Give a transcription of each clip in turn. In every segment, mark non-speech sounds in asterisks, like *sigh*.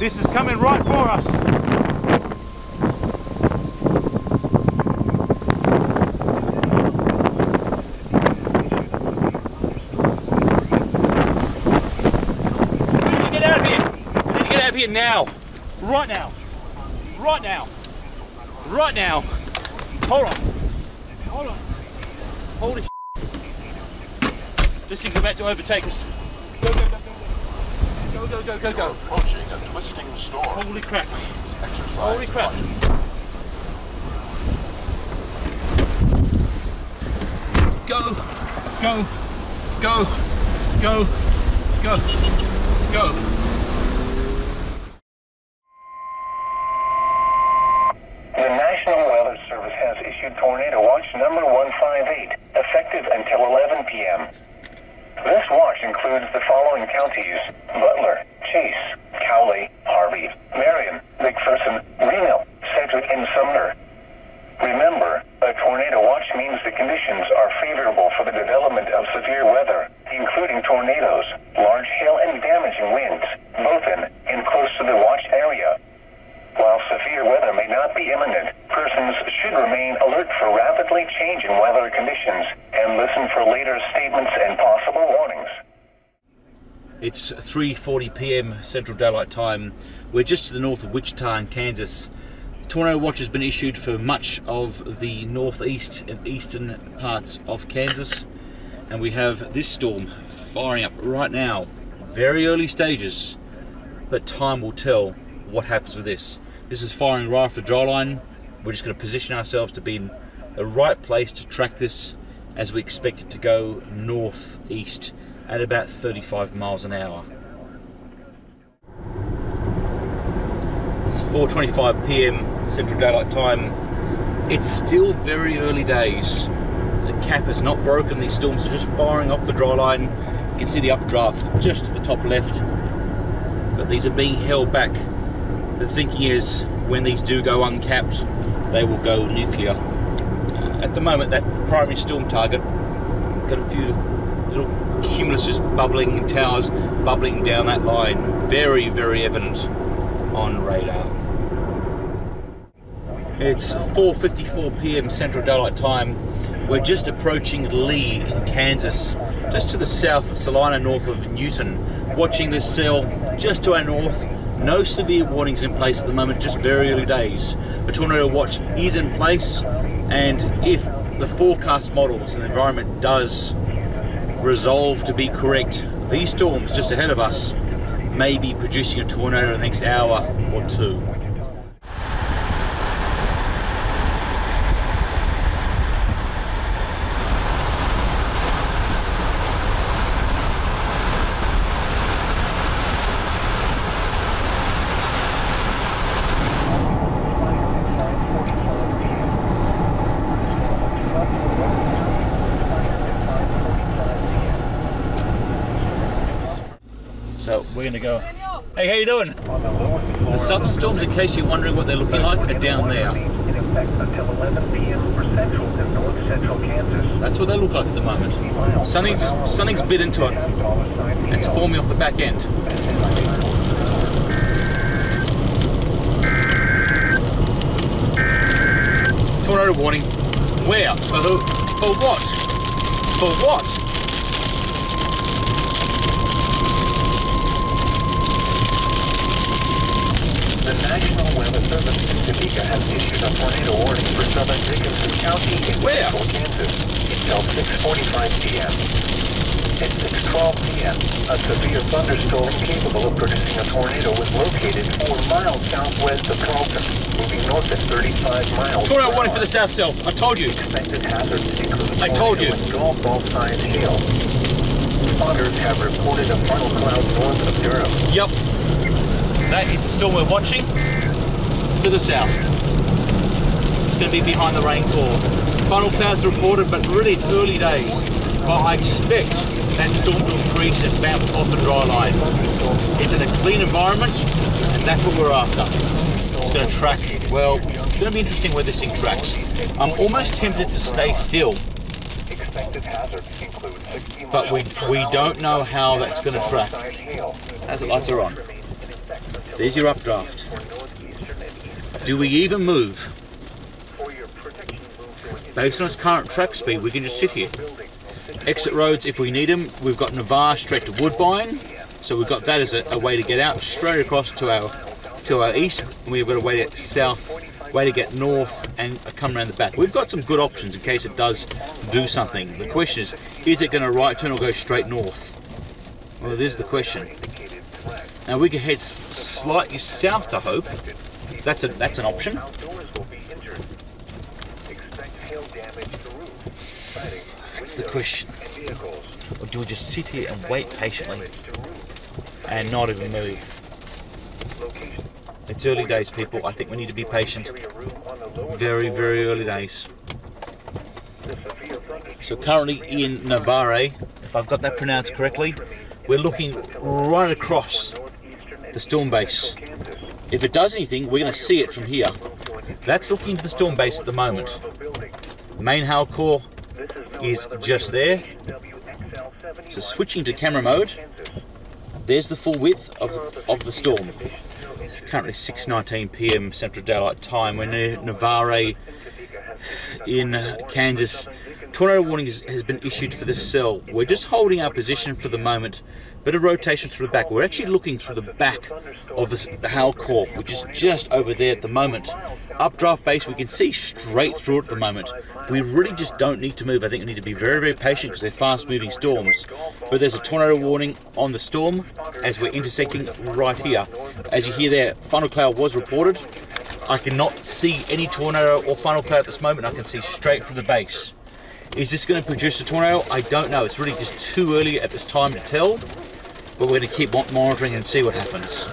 This is coming right for us. We need to get out of here. We need to get out of here now. Right now. Right now. Right now. Hold on. Hold on. Holy This thing's about to overtake us. Go, go, go, go, go. Go, go, go. Approaching a twisting storm. Holy crap. Exercise Holy crap. caution. Go, go, go, go, go, go. The National Weather Service has issued Tornado Watch number 158, effective until 11 p.m. This watch includes the following counties Butler, Chase, Cowley, Harvey, Marion, McPherson, Reno, Sedgwick, and Sumner. Remember, a tornado watch means the conditions are favorable for the development of severe weather, including tornadoes, large hail, and damaging winds, both in and close to the watch area. While severe weather may not be imminent, persons should remain alert for rapidly changing weather conditions and listen for later statements and possible warnings. It's 3:40 p.m. Central Daylight Time. We're just to the north of Wichita in Kansas. Tornado watch has been issued for much of the northeast and eastern parts of Kansas, and we have this storm firing up right now. Very early stages, but time will tell what happens with this. This is firing right off the dry line. We're just going to position ourselves to be in the right place to track this as we expect it to go northeast at about 35 miles an hour. It's 4:25 p.m. Central Daylight Time. It's still very early days. The cap has not broken. These storms are just firing off the dry line. You can see the updraft just to the top left, but these are being held back. The thinking is when these do go uncapped, they will go nuclear. Uh, at the moment, that's the primary storm target. Got a few little cumulus just bubbling towers bubbling down that line. Very, very evident on radar. It's 4:54 p.m. Central Daylight Time. We're just approaching Lee in Kansas, just to the south of Salina, north of Newton. Watching this cell just to our north. No severe warnings in place at the moment, just very early days. A tornado watch is in place, and if the forecast models and the environment does resolve to be correct, these storms just ahead of us may be producing a tornado in the next hour or two. We're gonna go. Hey, how you doing? The southern storms, in case you're wondering what they're looking like, are down there. Until 11 p.m. for central and north central Kansas. That's what they look like at the moment. Something's just, something's bit into it. It's forming off the back end. Tornado warning. Where? For who? For what? For what? The National Weather Service in Topeka has issued a tornado warning for southern Dickinson County in Where? central Kansas until 6:45 p.m. At 6:12 p.m., a severe thunderstorm capable of producing a tornado was located four miles southwest of Carlton, moving north at 35 miles. Tornado per warning for the south cell. I told you. Expected hazards include I told you. and golf ball size hail. Spotters have reported a funnel cloud north of Durham. Yep. That is the storm we're watching to the south. It's going to be behind the rain core. Funnel clouds reported, but really it's early days. But I expect that storm to increase and bounce off the dry line. It's in a clean environment, and that's what we're after. It's going to track, well, it's going to be interesting where this thing tracks. I'm almost tempted to stay still, Expected hazards include 60 but we, we don't know how that's going to track. As the lights are on. There's your updraft. Do we even move? Based on its current track speed, we can just sit here. Exit roads, if we need them, we've got Navarre straight to Woodbine, so we've got that as a, a way to get out straight across to our to our east. and We've got a way to get south, way to get north, and come around the back. We've got some good options in case it does do something. The question is, is it going to right turn or go straight north? Well, there's the question. Now we can head slightly south to Hope. That's a that's an option. That's the question. Or do we just sit here and wait patiently and not even move? It's early days, people. I think we need to be patient. Very, very early days. So currently in Navarre, if I've got that pronounced correctly, we're looking right across the storm base. If it does anything, we're going to see it from here. That's looking to the storm base at the moment. Main hail core is just there. So switching to camera mode, there's the full width of the, of the storm. It's currently 6:19 p.m. Central Daylight Time. We're near Navarre in Kansas. Tornado warning has, has been issued for this cell. We're just holding our position for the moment. Bit of rotation through the back. We're actually looking through the back of the, the hail core, which is just over there at the moment. Updraft base, we can see straight through at the moment. We really just don't need to move. I think we need to be very, very patient because they're fast-moving storms. But there's a tornado warning on the storm as we're intersecting right here. As you hear there, funnel cloud was reported. I cannot see any tornado or funnel cloud at this moment. I can see straight through the base. Is this going to produce a tornado? I don't know. It's really just too early at this time to tell. But we're going to keep monitoring and see what happens.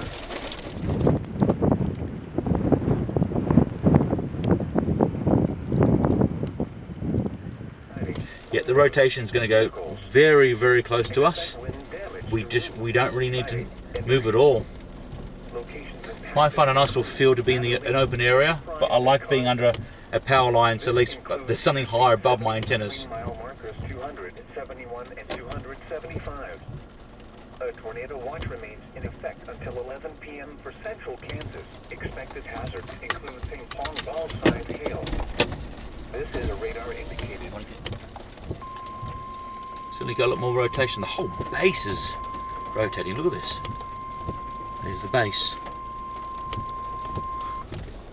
Yeah, the rotation is going to go very, very close to us. We just we don't really need to move at all. Might find a nice little field to be in the, an open area, but I like being under a, a power line, so at least there's something higher above my antennas. Mile markers 271 and 275. A tornado watch remains in effect until 11 p.m. for central Kansas. Expected hazards include ping pong ball sized hail. This is a radar indicated. Certainly got a lot more rotation. The whole base is rotating. Look at this. There's the base.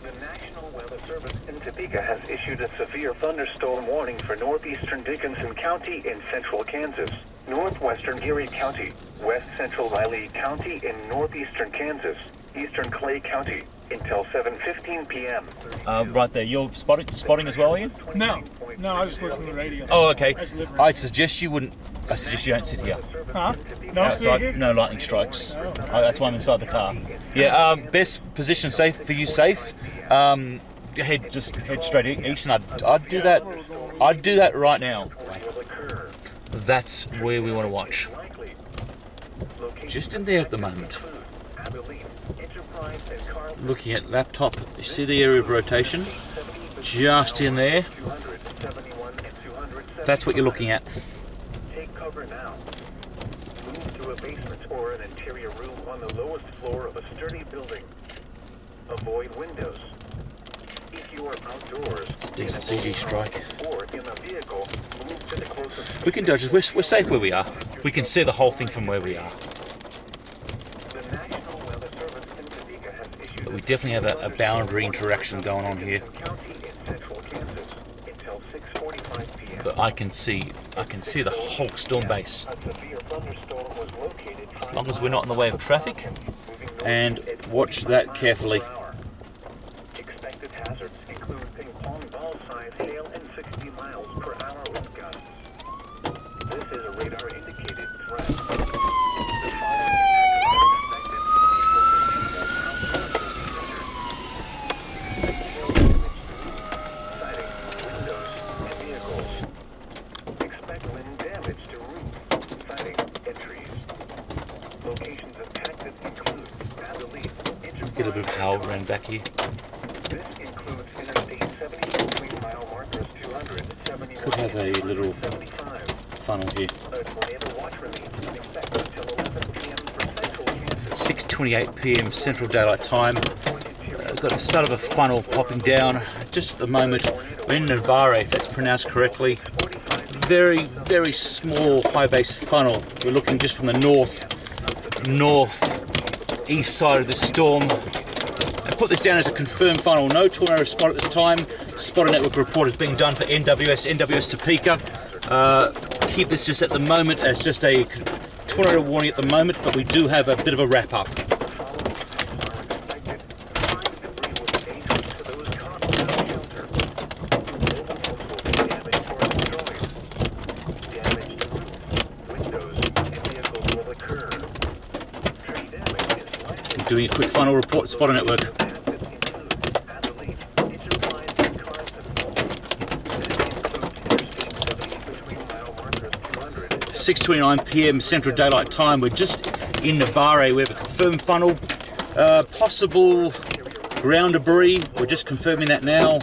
The National Weather Service in Topeka has issued a severe thunderstorm warning for northeastern Dickinson County in central Kansas, northwestern Geary County, west central Riley County in northeastern Kansas, eastern Clay County until 7:15 p.m. Uh, right there. You're spotting, spotting as well, Ian? No, no, I was just listening to the radio. Oh, okay. I. I suggest you wouldn't. I suggest you don't sit here. Huh? No, Outside, no lightning strikes. Oh, that's why I'm inside the car. Yeah. Um, best position safe for you. Safe. Um, head just head straight east, and I'd, I'd do that. I'd do that right now. That's where we want to watch. Just in there at the moment. Looking at laptop, you see the area of rotation? Just in there. 271 and 275. That's what you're looking at. Take cover now. Move to a basement or an interior room on the lowest floor of a sturdy building. Avoid windows. Are outdoors, Decent CG strike. a. We can dodge it. We're, we're safe where we are. We can see the whole thing from where we are. But we definitely have a, a boundary interaction going on here. County in central Kansas until 6:45 p.m. But I can see, I can see the whole storm base. A As long as we're not in the way of traffic. And watch that carefully. Expected hazards include ping pong ball size hail and 60 miles per hour wind gusts. This is a radar indicated threat. The following impacts are expected. Vehicles will be injured. Siding, windows, and vehicles. Expect wind damage to roof, siding, and trees. Locations affected include Abilene, Get a bit of power around back here. this includes Interstate 70 mile markers 271 Could have a little funnel here. A tornado watch remains in effect until 11 p.m. for central Kansas. 6:28 p.m. Central Daylight Time. Uh, got the start of a funnel popping down just at the moment. We're in Navarre, if that's pronounced correctly. Very, very small high base funnel. We're looking just from the north, north east side of the storm. Put this down as a confirmed funnel No tornado spot at this time. Spotter network report is being done for NWS, NWS Topeka. Uh, keep this just at the moment as just a tornado warning at the moment, but we do have a bit of a wrap up. Doing a quick final report, Spotter Network. 6.29 p.m. Central Daylight Time. We're just in Navarre. We have a confirmed funnel. Uh, possible ground debris. We're just confirming that now.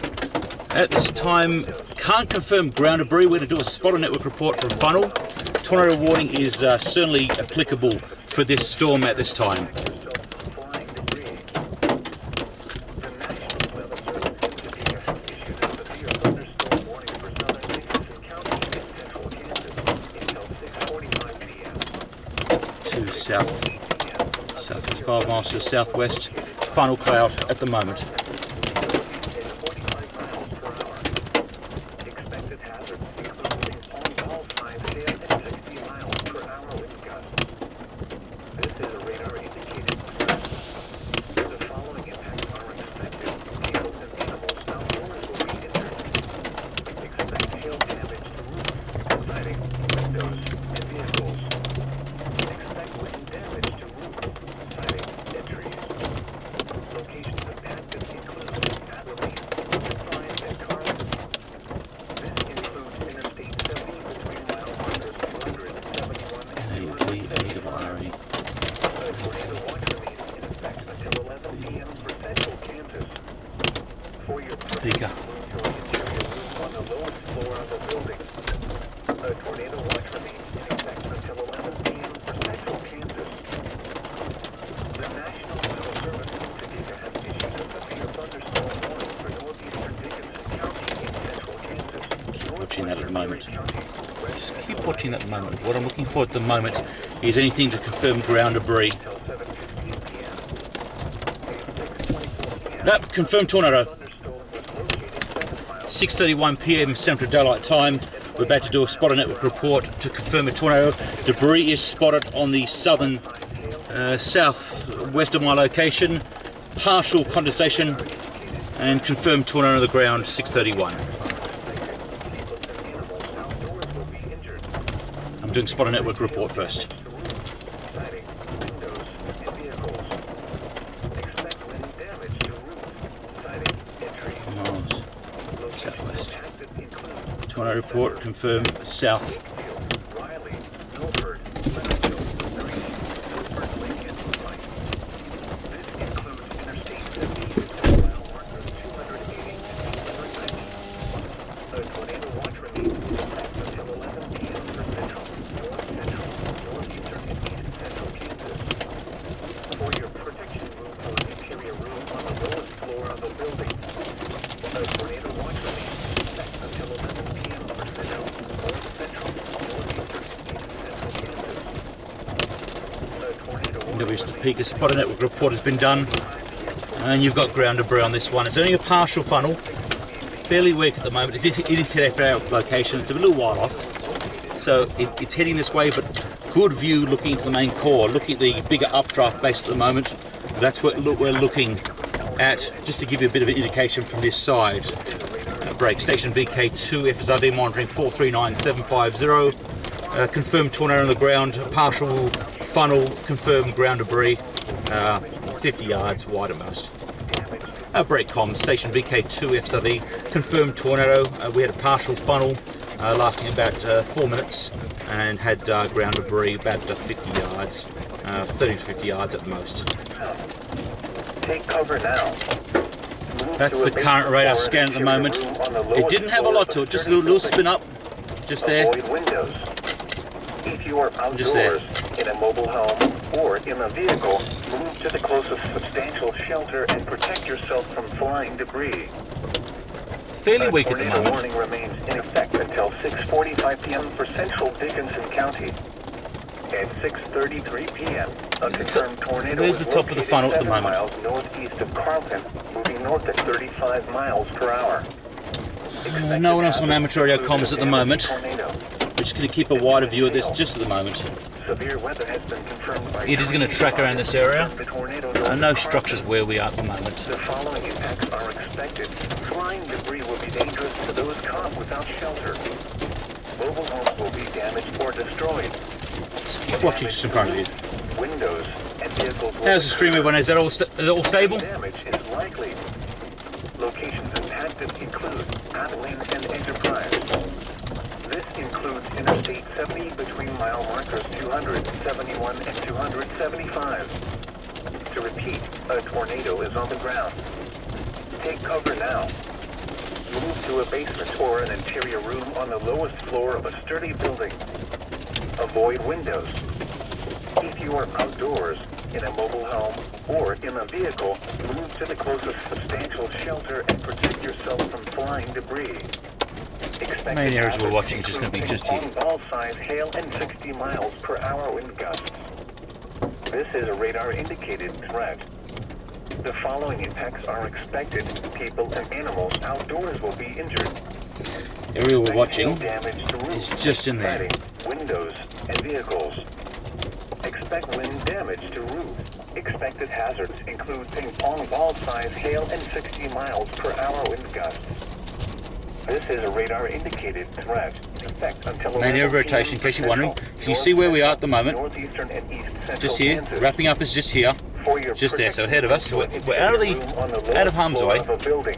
At this time, can't confirm ground debris. We're going to do a spotter network report for a funnel. Tornado warning is uh, certainly applicable for this storm at this time. To the southwest. Funnel cloud at the moment. at the moment. What I'm looking for at the moment is anything to confirm ground debris. Nope, confirmed tornado. 6.31 p.m. Central Daylight Time. We're about to do a spotter network report to confirm a tornado. Debris is spotted on the southern, uh, southwest of my location. Partial condensation and confirmed tornado on the ground 631. Doing Spotter Network report first. Miles southwest. Tornado report confirmed south Topeka Spotter Network report has been done and you've got ground debris on this one. It's only a partial funnel, fairly weak at the moment. It is, heading for our location, it's a little while off. So it, it's heading this way, but good view looking into the main core, looking at the bigger updraft base at the moment. That's what we're looking at, just to give you a bit of an indication from this side. Break, station VK2, FSRD monitoring 439750. Uh, confirmed tornado on the ground, partial funnel, confirmed ground debris, uh, 50 yards wide at most. Uh, break comms, station VK2 FSRV, confirmed tornado. Uh, we had a partial funnel uh, lasting about uh, four minutes and had uh, ground debris about uh, 50 yards, 30 to 50 yards at most. Take cover now. That's the current radar scan at the moment. It didn't have a lot to it, just a little, little spin up, just there. If you are outdoors in a mobile home or in a vehicle, move to the closest substantial shelter and protect yourself from flying debris. Fairly weak at the moment. warning remains in effect until 6:45 p.m. for central Dickinson County. At 6:33 p.m., a confirmed tornado There's is the top of the funnel at the moment. miles northeast of Carlton, moving north at 35 miles per hour. Uh, no one else on amateur radio comms at the moment. Tornado. We're just going to keep a wider view of this just at the moment. Severe weather has been confirmed by It is gonna track around this area. The tornado Uh, no structures where we are at the moment. The following impacts are expected. Flying debris will be dangerous to those caught without shelter. Mobile homes will be damaged or destroyed. Keep watching just in front of you. Windows and vehicles How's the stream, everyone? Is that all, sta- is all stable? Damage is likely. Locations impacted include Abilene and Enterprise. Includes Interstate 70 between mile markers 271 and 275. To repeat, a tornado is on the ground. Take cover now. Move to a basement or an interior room on the lowest floor of a sturdy building. Avoid windows. If you are outdoors, in a mobile home, or in a vehicle, move to the closest substantial shelter and protect yourself from flying debris. Main areas we're watching is just gonna be just here. ball size hail and 60 miles per hour wind gusts. This is a radar indicated threat. The following impacts are expected. People and animals outdoors will be injured. area we're watching to is just in there. windows, and vehicles. Expect wind damage to roof. Expected hazards include ping pong ball size hail and 60 miles per hour wind gusts. This is a radar indicated threat. Effect until Main area 11 rotation, in case you're wondering. Can you see where we are at the moment? And east Just here. Wrapping up is just here. Just there, so ahead of us. We're- we're out of the- interior room on the out of harm's way. of a building.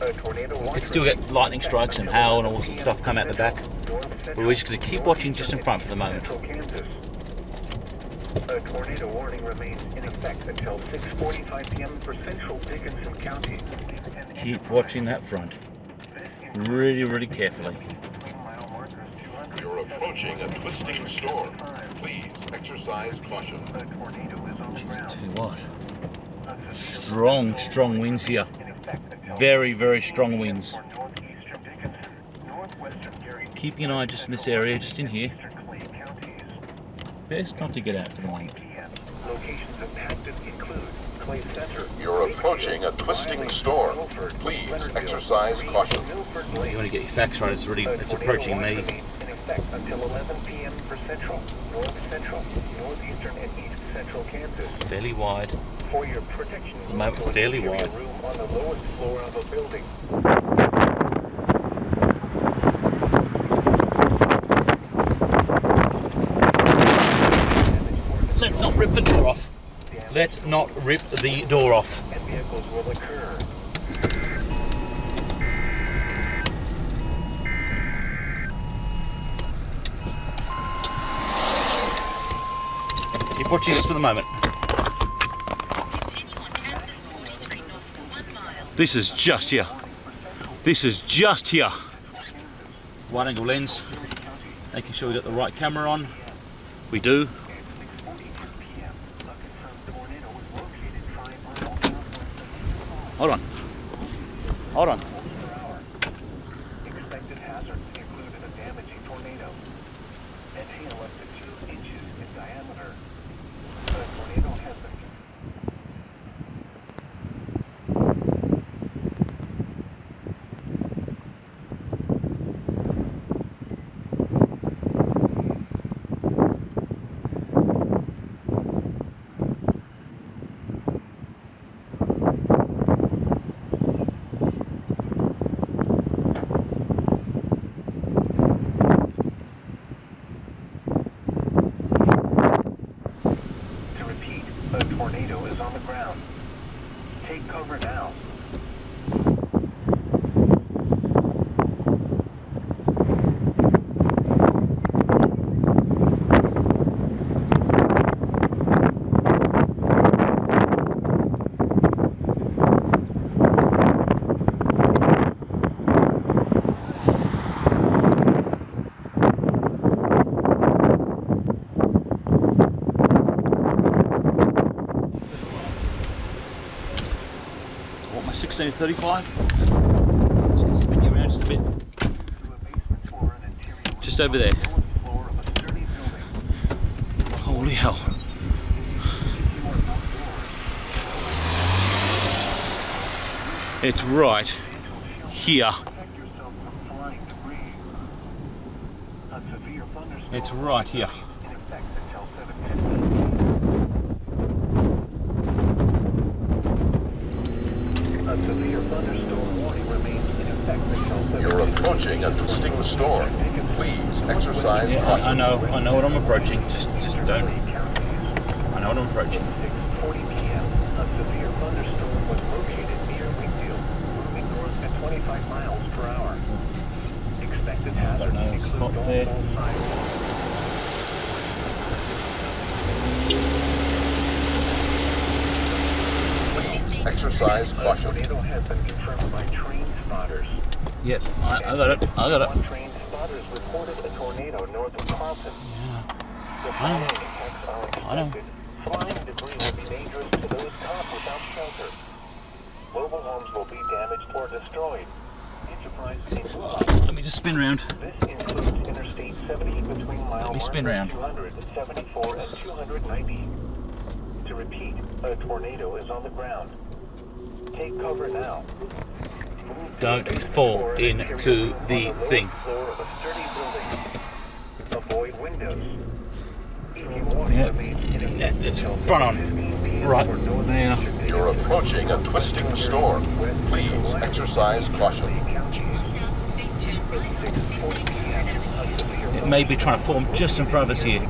A tornado We could still get lightning strikes and hail and all sorts of stuff come out the back. But we're just going to keep watching just in front for the moment. A tornado warning remains in effect until 6:45 p.m. for central Dickinson County. Keep watching that front. Really, really carefully. You're approaching a twisting storm. Please exercise caution. A tornado is on the. Tell you what, strong, strong winds here. Very, very strong winds. Northeastern Dickinson, northwestern Geary, Keeping an eye just in this area, just in here. eastern Clay counties. Best not to get out for the moment. Locations impacted include Clay Center. You're approaching a twisting storm. Please exercise caution. Milford You want to get your facts right, it's really it's approaching me. In effect until 11 p.m. for central, north central, northeastern, and east central Kansas. Fairly wide. For your protection, The map is fairly wide. room on the lowest floor of a building. Let's not rip the door off. Let's not rip the door off. And vehicles will occur. Keep watching this for the moment. Continue on Kansas 43 north for one mile. This is just here. This is just here. Wide angle lens. Making sure we got the right camera on. We do. Hold on. Hold on. My 1635. Just spin you around just a bit. Just over there. Holy hell. It's right here. It's right here. You're approaching a twisting storm. Please exercise Yeah, I, I know, I know what I'm approaching. Just, just don't. I know what I'm approaching. 6:40 p.m. A severe thunderstorm was located near Wakefield, moving north at 25 miles per hour. Expected hazards another include spot golf there. ball sizes. Please exercise caution. tornado has been confirmed by train spotters. Yep, I, I got it. I got it. train spotters reported a tornado north of Carlton. The I know. Flying debris will be dangerous to those caught without shelter. Mobile homes will be damaged or destroyed. Let me just spin round. This includes Interstate 70 between mile me spin 1 round. 274 and 290. To repeat, a tornado is on the ground. Take cover now. Move Don't fall into the thing. Floor of a sturdy building. Avoid windows. If you want Yeah. to remain in Yeah, effect it's until front on. 7:15 p.m. Right for northern there. district You're approaching a twisting storm. Please exercise caution. 1,000 feet, turn right onto 15 Avenue. It may be trying to form just in front of us here.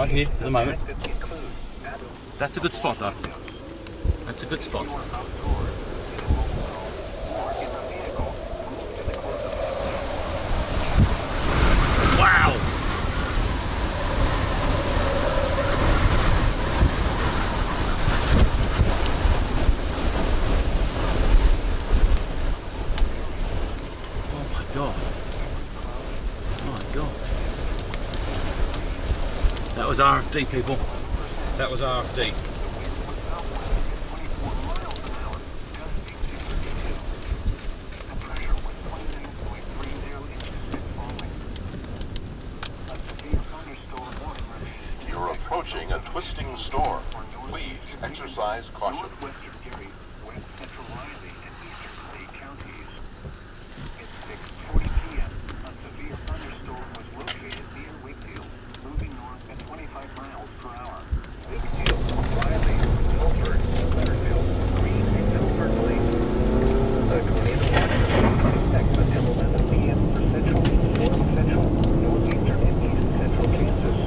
Right here for the moment. Suspected include adults That's a good spot though. That's a good spot. who are outdoors in a mobile home or in a vehicle. Move to the closest Wow! Oh my god. Oh my god. That was RFD people. That was RFD. You're approaching a twisting storm. Please exercise caution. Northwestern Geary, West Central Riley, and Eastern Clay counties. At 6:40 p.m., a severe thunderstorm was located near Wakefield, moving north at 25 miles per hour. Wakefield, Riley, Milford, Leonardville, Green, and Milford Lake. A tornado warning is expected until 11 p.m. for central, north central, northeastern, and east central Kansas.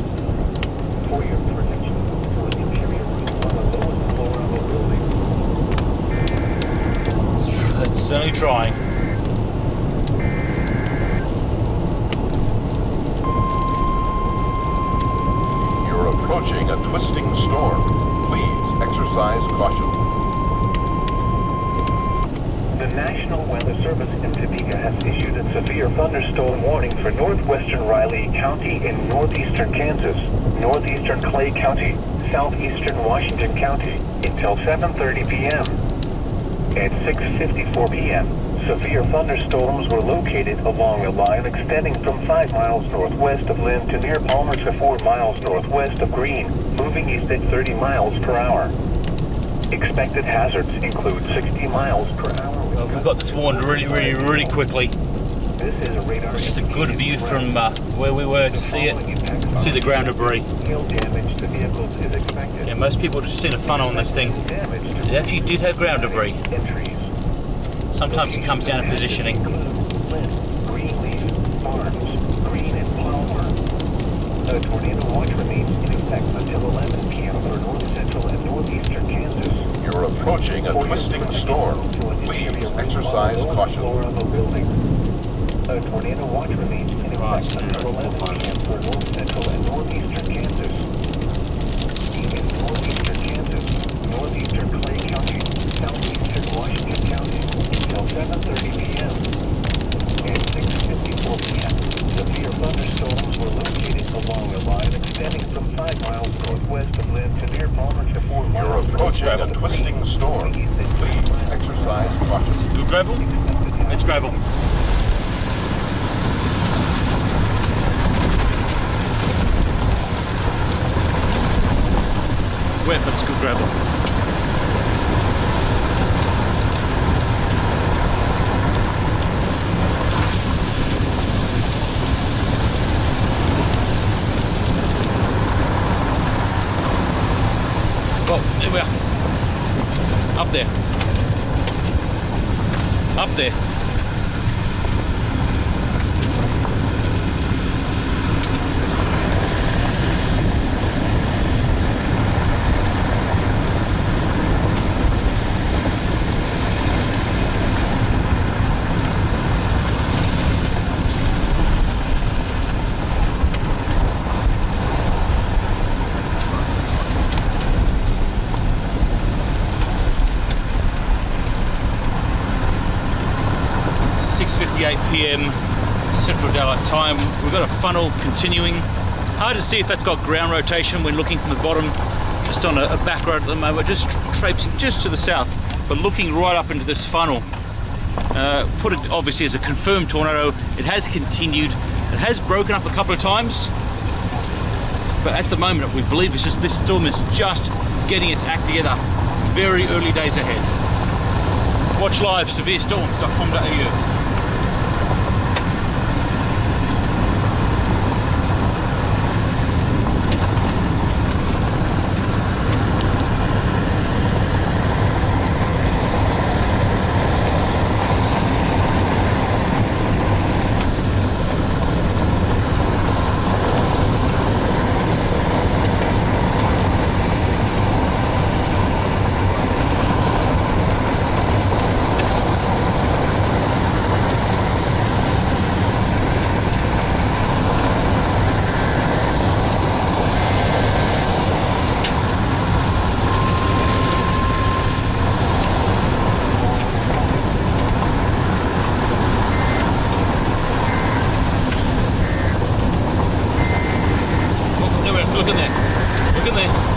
trying. You're approaching a twisting storm. Please exercise caution. The National Weather Service in Topeka has issued a severe thunderstorm warning for northwestern Riley County in northeastern Kansas, northeastern Clay County, southeastern Washington County until 7:30 p.m. At 6:54 p.m., severe thunderstorms were located along a line extending from 5 miles northwest of Linn to near Palmer to 4 miles northwest of Green, moving east at 30 miles per hour. Expected hazards include 60 miles per hour. Well, we've got this warned really, really, really quickly. This is a radar. It's just a good view from uh, where we were to see it. See the ground debris. Hail damage to vehicles is expected. Yeah, most people just seen a funnel on this thing. It actually did have ground debris. Sometimes it comes down to positioning. Greenleaf, Barnes, Green and Palmer. A tornado watch remains in effect until 11 p.m. for north central and northeastern Kansas. You're approaching a twisting storm. Please exercise caution. A tornado watch remains in Right, effect until 11 p.m. for north central and northeastern Kansas. In northeastern Kansas, northeastern Clay County, southeastern Washington County, until 7:30 p.m. At 6:54 p.m., severe thunderstorms were located along a line extending from 5 miles northwest of Linn to near Palmer to 4 You're miles approaching a gravel. twisting storm. Please exercise caution. Good gravel? It's gravel. It's wet, but it's good gravel. Oh, there we are. Up there. Up there. Six fifty-eight p.m. Central Daylight Time. We've got a funnel continuing. Hard to see if that's got ground rotation when looking from the bottom. Just on a, a back road at the moment, just tra- traipsing just to the south, but looking right up into this funnel. Uh, put it obviously as a confirmed tornado. It has continued. It has broken up a couple of times, but at the moment we believe it's just this storm is just getting its act together. Very early days ahead. Watch live severestorms.com.au. Oh, there we are. Look in there. Look in there.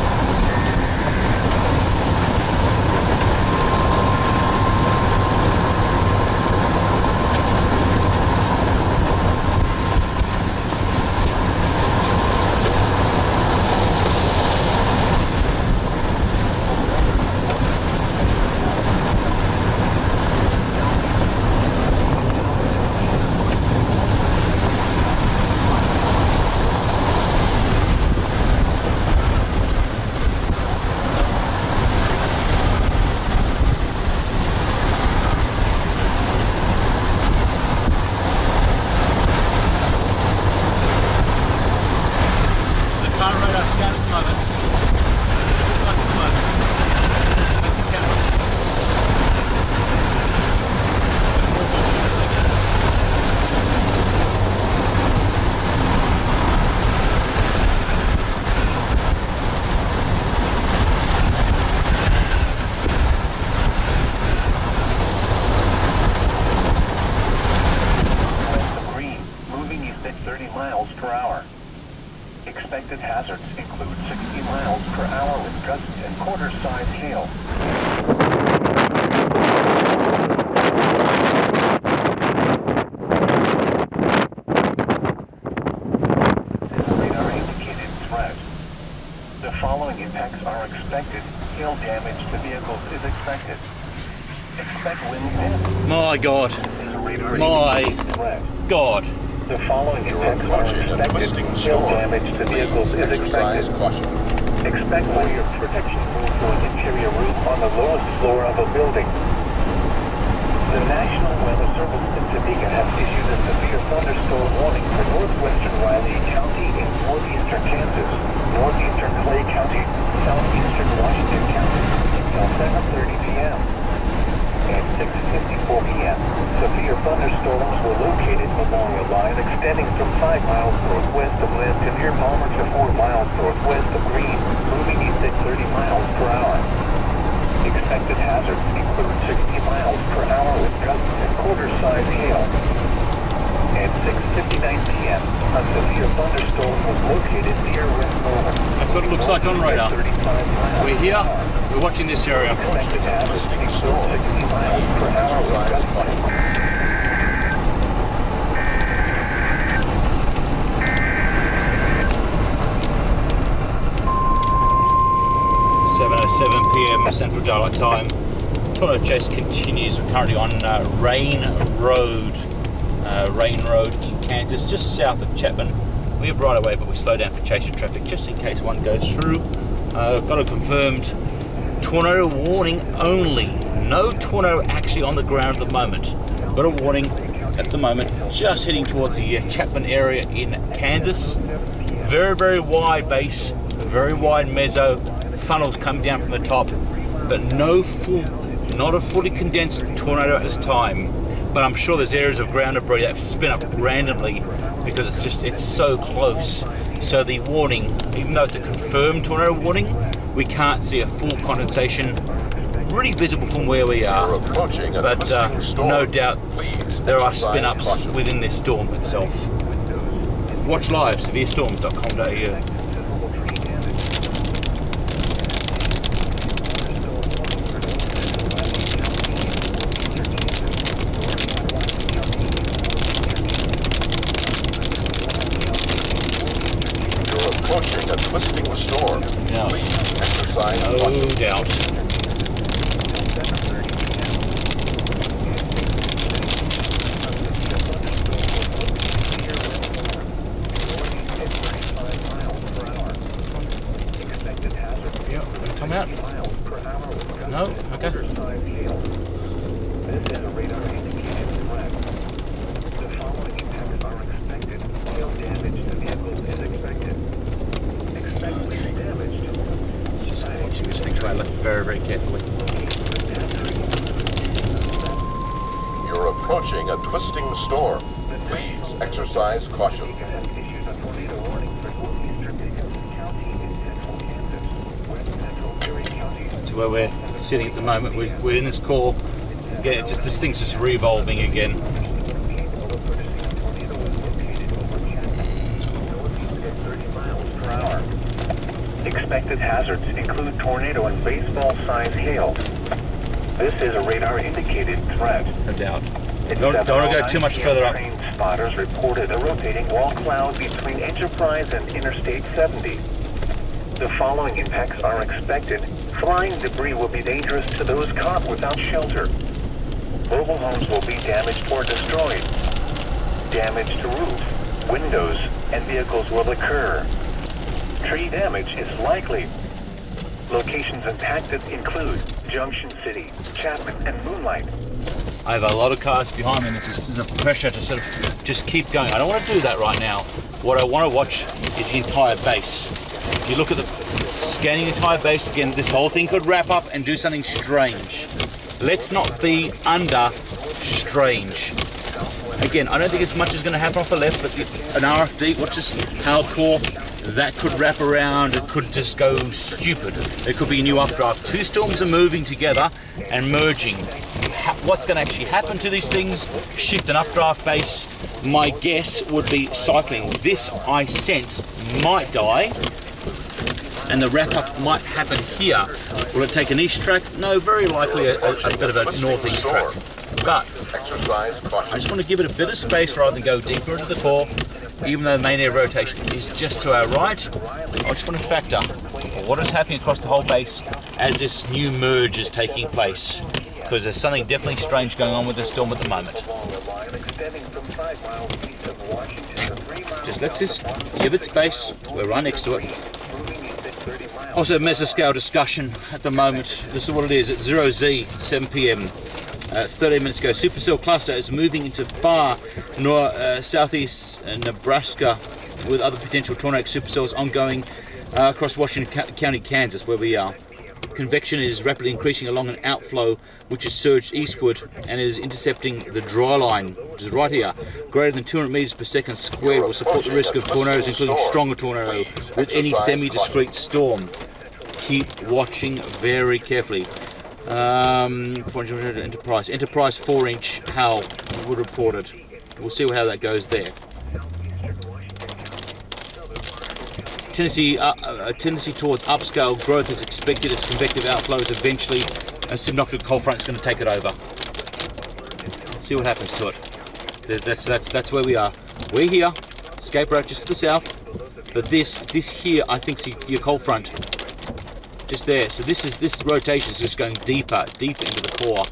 Here. We're watching this area. Expected hazards Twisting include storm. 60 miles per Please hour with exercise gusts and caution. Seven oh seven PM Central Daylight Time. Tornado chase continues. We're currently on uh, Rain Road, uh, Rain Road in Kansas, just south of Chapman. We have right away, but we slow down for chaser traffic just in case one goes through. Uh, got a confirmed tornado warning only. No tornado actually on the ground at the moment. Got a warning at the moment, just heading towards the Chapman area in Kansas. Very, very wide base, very wide meso, funnels coming down from the top, but no full, not a fully condensed tornado at this time. But I'm sure there's areas of ground debris that have spin up randomly because it's just it's so close. So the warning, even though it's a confirmed tornado warning, we can't see a full condensation really visible from where we are. But uh, no doubt there are spin ups within this storm itself. Watch live, severestorms.com.au. You're approaching a twisting storm. Yeah. Please exercise No caution. doubt. Yeah, gonna come out. No? Okay. This is a radar indicated threat. The following impacts are expected. Hail damage to vehicles is expected. Expect wind damage to Watching this thing to our left very, very carefully. You're approaching a twisting storm. Please exercise caution. has issued a tornado warning for northeastern Dickinson County in central Kansas, west central Geary County, That's where we're sitting at the moment. We're, we're in this core. Again, just this thing's just revolving again. Expected hazards include tornado and baseball-sized hail. This is a radar-indicated threat. No doubt. Don't, don't go too much further up. Spotters reported a rotating wall cloud between Enterprise and Interstate 70. The following impacts are expected. Flying debris will be dangerous to those caught without shelter. Mobile homes will be damaged or destroyed. Damage to roof, windows, and vehicles will occur. Tree damage is likely. Locations impacted include Junction City, Chapman, and Moonlight. I have a lot of cars behind me, and is, this is a pressure to sort of just keep going. I don't want to do that right now. What I want to watch is the entire base. You look at the scanning the entire base again, this whole thing could wrap up and do something strange. Let's not be under strange. Again, I don't think as much is going to happen off the left, but an RFD, watch this hail core, that could wrap around, it could just go stupid. It could be a new updraft. Two storms are moving together and merging. What's going to actually happen to these things? Shift an updraft base, my guess would be cycling. This I sense might die, and the wrap up might happen here. Will it take an east track? No, very likely a, a, a bit of a northeast track. But I just want to give it a bit of space rather than go deeper into the core, even though the main air rotation is just to our right. I just want to factor what is happening across the whole base as this new merge is taking place. Because there's something definitely strange going on with the storm at the moment. Just let's just give it space. We're right next to it. Also, mesoscale discussion at the moment. This is what it is at 0Z, 7 p.m. Uh, it's 30 minutes ago. Supercell cluster is moving into far nor, uh, southeast uh, Nebraska with other potential tornadic supercells ongoing uh, across Washington Co- County, Kansas, where we are. Convection is rapidly increasing along an outflow which has surged eastward and is intercepting the dry line, which is right here. Greater than 200 meters per second squared will support the risk of tornadoes, including stronger tornado with any semi-discrete storm. Keep watching very carefully. Um, 400 Enterprise, Enterprise 4-inch hail were reported. We'll see how that goes there. Tendency, uh, uh, tendency towards upscale growth is expected as convective outflows eventually, a synoptic cold front is going to take it over. Let's see what happens to it. That's that's that's where we are. We're here, escape route just to the south, but this this here I think is your cold front, just there. So this is this rotation is just going deeper, deeper into the core.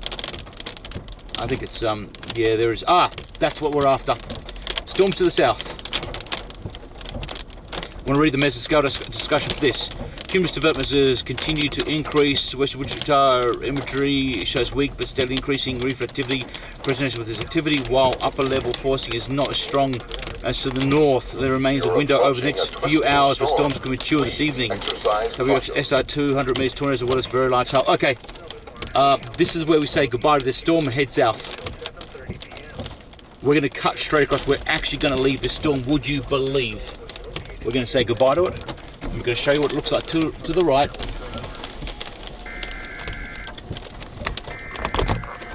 I think it's um yeah there is ah that's what we're after. Storms to the south. I want to read the mesoscale dis- discussion for this. Cumulus developments has continued to increase. West Wichita imagery shows weak but steadily increasing reflectivity presentation with this activity, while upper level forcing is not as strong as to the north. There remains a window over the next few hours where storms can mature this evening. So we have. SR 200 meters tornadoes as well as very large hail. Okay, uh, this is where we say goodbye to this storm and head south. We're going to cut straight across. We're actually going to leave this storm. Would you believe? We're going to say goodbye to it. I'm going to show you what it looks like to, to the right.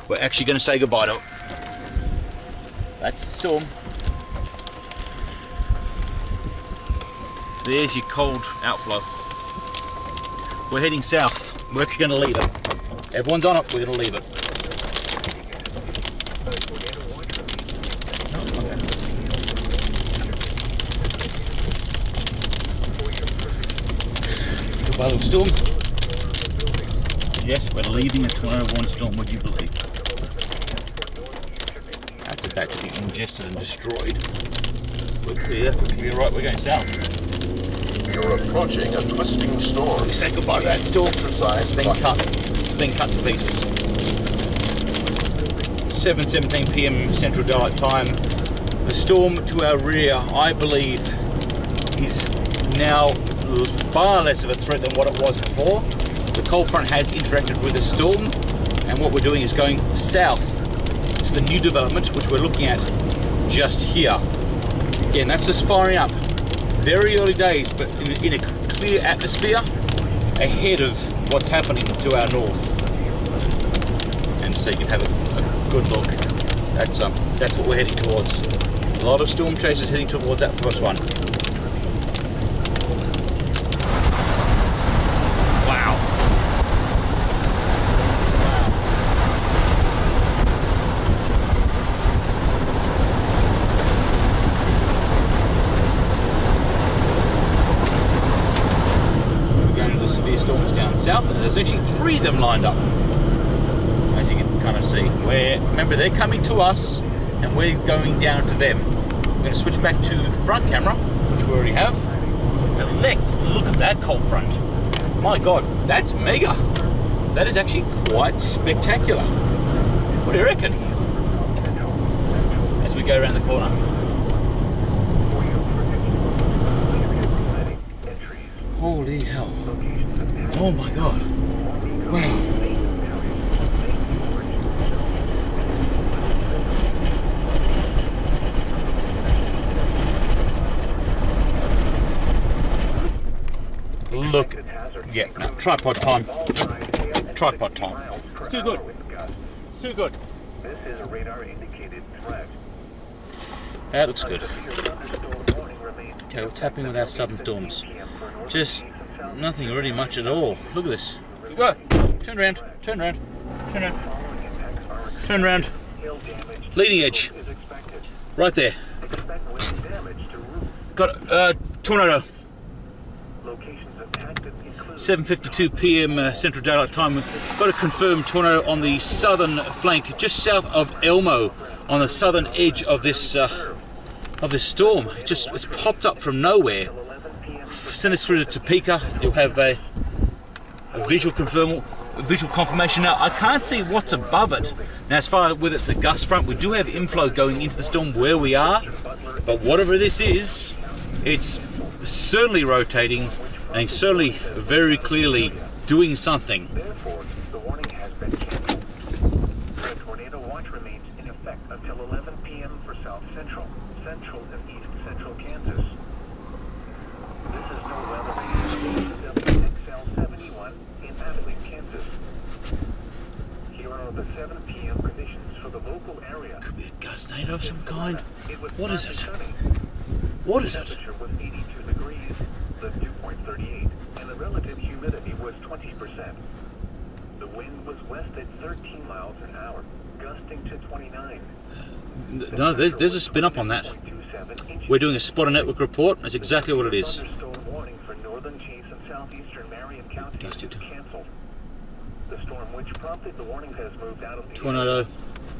We're actually going to say goodbye to it. That's the storm. There's your cold outflow. We're heading south. We're actually going to leave it. Everyone's on it. We're going to leave it. Storm. Yes, we're leaving a tornado one storm. Would you believe? That's about to be ingested and destroyed. We're clear. We're clear. Right, we're going south. You're approaching a twisting storm. We say goodbye to that storm. Exercise It's been cut. It's been cut to pieces. 7:17 p.m. Central Daylight Time. The storm to our rear, I believe, is now l- far less of a threat than what it was before. The cold front has interacted with the storm, and what we're doing is going south to the new development, which we're looking at just here. Again, that's just firing up. Very early days, but in, in a clear atmosphere ahead of what's happening to our north. And so you can have a, a good look. That's um, that's what we're heading towards. A lot of storm chasers heading towards that first one. Wow. We're going to the severe storms down south, and there's actually three of them lined up. As you can kind of see. Where remember they're coming to us and we're going down to them. I'm going to switch back to front camera, which we already have. Look, look at that cold front. My god, that's mega. That is actually quite spectacular. What do you reckon? As we go around the corner. Holy hell. Oh my god. Wow. Look. Yeah, now tripod time. Tripod time. It's too good. It's too good. This is a radar indicated threat. That looks good. Okay, what's happening with our southern storms? Just nothing really much at all. Look at this. Whoa! Turn around, turn around, turn around, turn around. Leading edge. Right there. Got uh, tornado. 7:52 p.m. Uh, Central Daylight Time. We've got a confirmed tornado on the southern flank, just south of Elmo, on the southern edge of this uh, of this storm. It just it's popped up from nowhere. Send this through to Topeka. You'll have a, a visual confirm visual confirmation. Now I can't see what's above it. Now as far with it's a gust front, we do have inflow going into the storm where we are. But whatever this is, it's certainly rotating and certainly very clearly doing something. Therefore, the warning has been canceled. The tornado watch remains in effect until 11 p.m. for South Central, Central, and East Central Kansas. This is NOAA weather radio XL71 in Abilene, Kansas. Here are the 7 p.m. conditions for the local area. Could be a gustnado of some kind. What is it? What is it? was 82 degrees, the dew point 38, and the relative humidity was 20%. The wind was west at 13 miles an hour, gusting to 29. No, there's, there's a spin up on that. We're doing a spotter network report. That's exactly what it is. Thunderstorm warning for northern Chase and southeastern Marion counties Gusty is too. canceled. The storm which prompted the warning has moved out of the Tornado.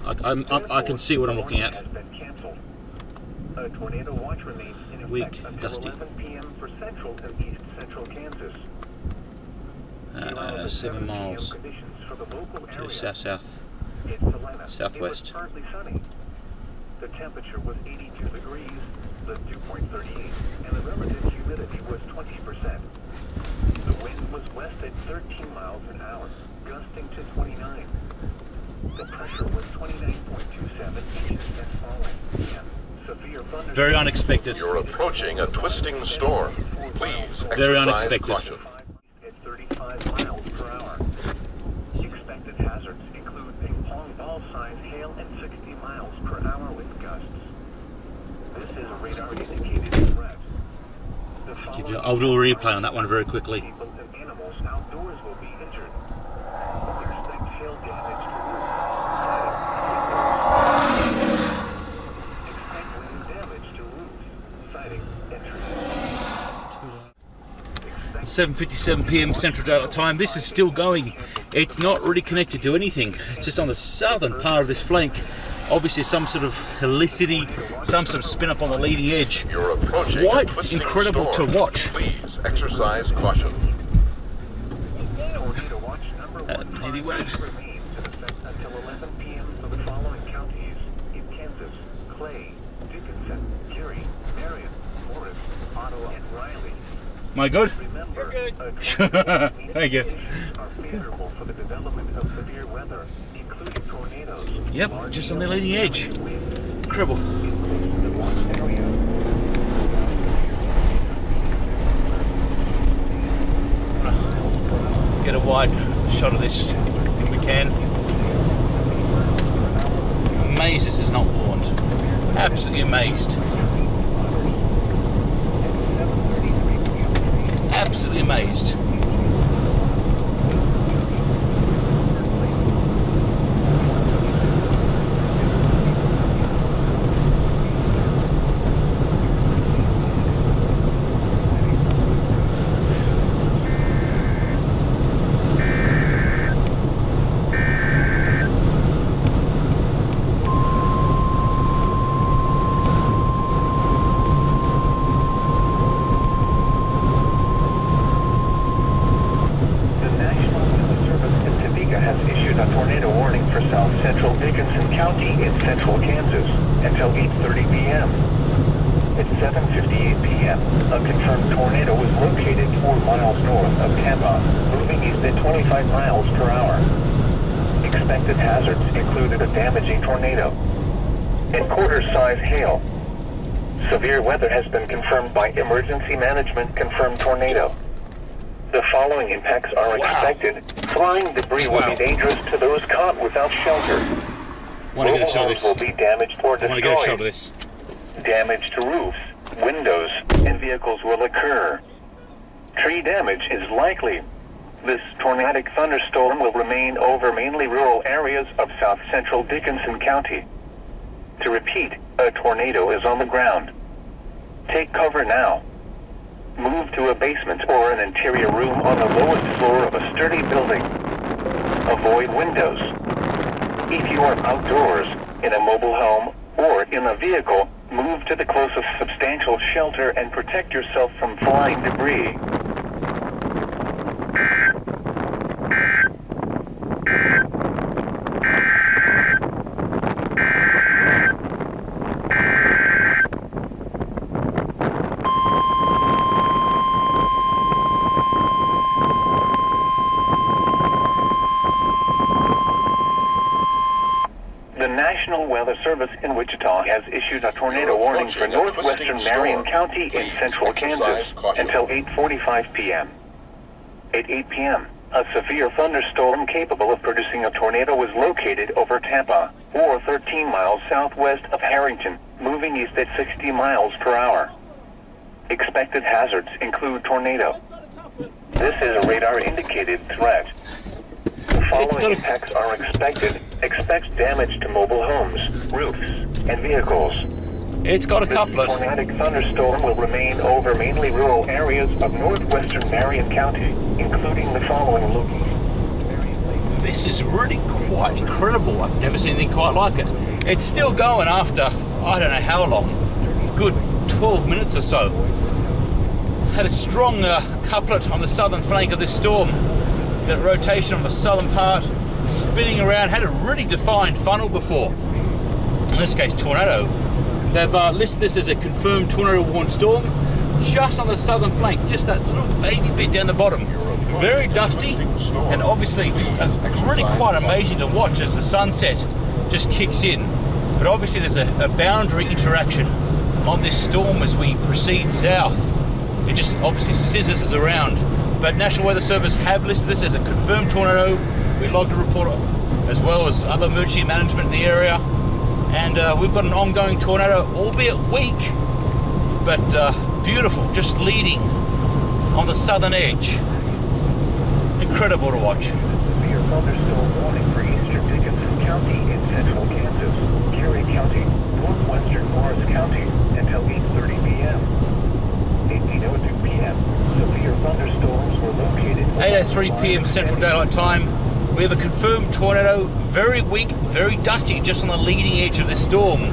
I, I can see what I'm looking at. Weak, dusty. 11 p.m. for central and east central Kansas. Here are Uh, seven miles to south south. Southwest. The temperature was 82 degrees, the point 38, and the relative humidity was 20%. The wind was west at 13 miles an hour, gusting to 29. The pressure was 29.27 inches and falling. And severe thunderstorms. Very unexpected. You're approaching a twisting storm. Please Very exercise unexpected. caution. At 35 miles per hour. Expected hazards include ping pong ball size hail and 60 miles per hour wind gusts. This is a radar indicated threat. Give you- following I'll do a replay on that one very quickly. People and animals outdoors will be injured. Expect hail damage to roofs. Expect wind damage to roofs. Sighting entry. Expect 7:57 p.m. Central Daylight Time. This is still going. It's not really connected to anything. It's just on the southern part of this flank. Obviously, some sort of helicity, some sort of spin up on the leading edge. You're approaching Quite a incredible storm. to watch. Please exercise caution. Tornado watch number Uh, one maybe five when- remains in effect until 11 p.m. for the following counties in Kansas: Clay, Dickinson, Geary, Marion, Morris, Ottawa, and Riley. Am I good? Remember, good. *laughs* Thank you. conditions are favorable for the development of severe weather, tornadoes. Yep, just on the leading edge. wind, Incredible. including the watch area. Get a wide shot of this if we can. Amazed this is not warned. Absolutely amazed. Amazed. The National Weather Service in Topeka has issued a tornado warning for south central Dickinson County in central Kansas until 8.30 p.m. At 7.58 p.m., a confirmed tornado was located 4 miles north of Tampa, moving east at 25 miles per hour. Expected hazards included a damaging tornado and quarter-size hail. Severe weather has been confirmed by Emergency Management confirmed tornado. The following impacts are Wow. expected. Flying debris will be dangerous to those caught without shelter. Want to get a Mobile homes this. will be damaged or I get a shot of destroyed. this. damage to roofs, windows, and vehicles will occur. Tree damage is likely. This tornadic thunderstorm will remain over mainly rural areas of south central Dickinson County. To repeat, a tornado is on the ground. Take cover now. Move to a basement or an interior room on the lowest floor of a sturdy building. Avoid windows. If you are outdoors, in a mobile home, or in a vehicle, move to the closest substantial shelter and protect yourself from flying debris. The National Weather Service in Wichita has issued a tornado warning for northwestern Marion. County in central Kansas caution. until 8:45 p.m. At 8 p.m., a severe thunderstorm capable of producing a tornado was located over Tampa, or 13 miles southwest of Herington, moving east at 60 miles per hour. Expected hazards include tornado. This is a radar-indicated threat. The following impacts are expected. Expect damage to mobile homes, roofs, and vehicles. It's got a This couplet. tornadic thunderstorm will remain over mainly rural areas of northwestern Marion County, including the following locations. This is really quite incredible. I've never seen anything quite like it. It's still going after, I don't know how long, good 12 minutes or so. Had a strong uh, couplet on the southern flank of this storm. That rotation on the southern part, spinning around, had a really defined funnel before. In this case, tornado. They've uh, listed this as a confirmed tornado warned storm just on the southern flank, just that little baby bit down the bottom. Very dusty and obviously just really quite amazing to watch as the sunset just kicks in. But obviously there's a, a boundary interaction on this storm as we proceed south. It just obviously scissors us around. But National Weather Service have listed this as a confirmed tornado. We logged a report as well as other emergency management in the area. And uh, we've got an ongoing tornado, albeit weak, but uh, beautiful, just leading on the southern edge. Incredible to watch. County in central Kansas, County, northwestern Morris County until 8.30 p.m. 18.02 p.m. Severe thunderstorms were located... 8:03 p.m. Central Daylight Time. We have a confirmed tornado, very weak, very dusty, just on the leading edge of this storm.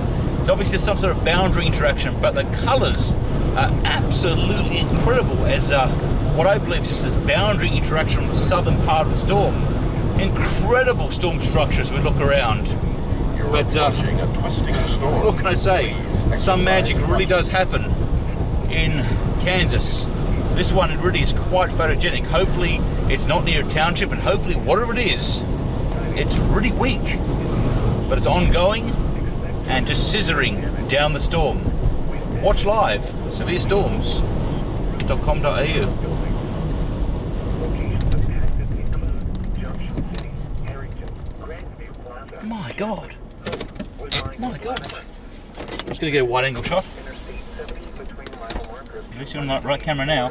It's obviously some sort of boundary interaction, but the colours are absolutely incredible as uh, what I believe is just this boundary interaction on the southern part of the storm. Incredible storm structure as we look around. You're But, uh, a twisting storm. What can I say? Some magic really does happen in Kansas. This one really is quite photogenic. Hopefully, it's not near a township, and hopefully, whatever it is, it's really weak, but it's ongoing and just scissoring down the storm. Watch live severestorms.com.au. My God, my God. I'm just gonna get a wide angle shot. Interstate 70 between mile markers At least you're on the right camera now.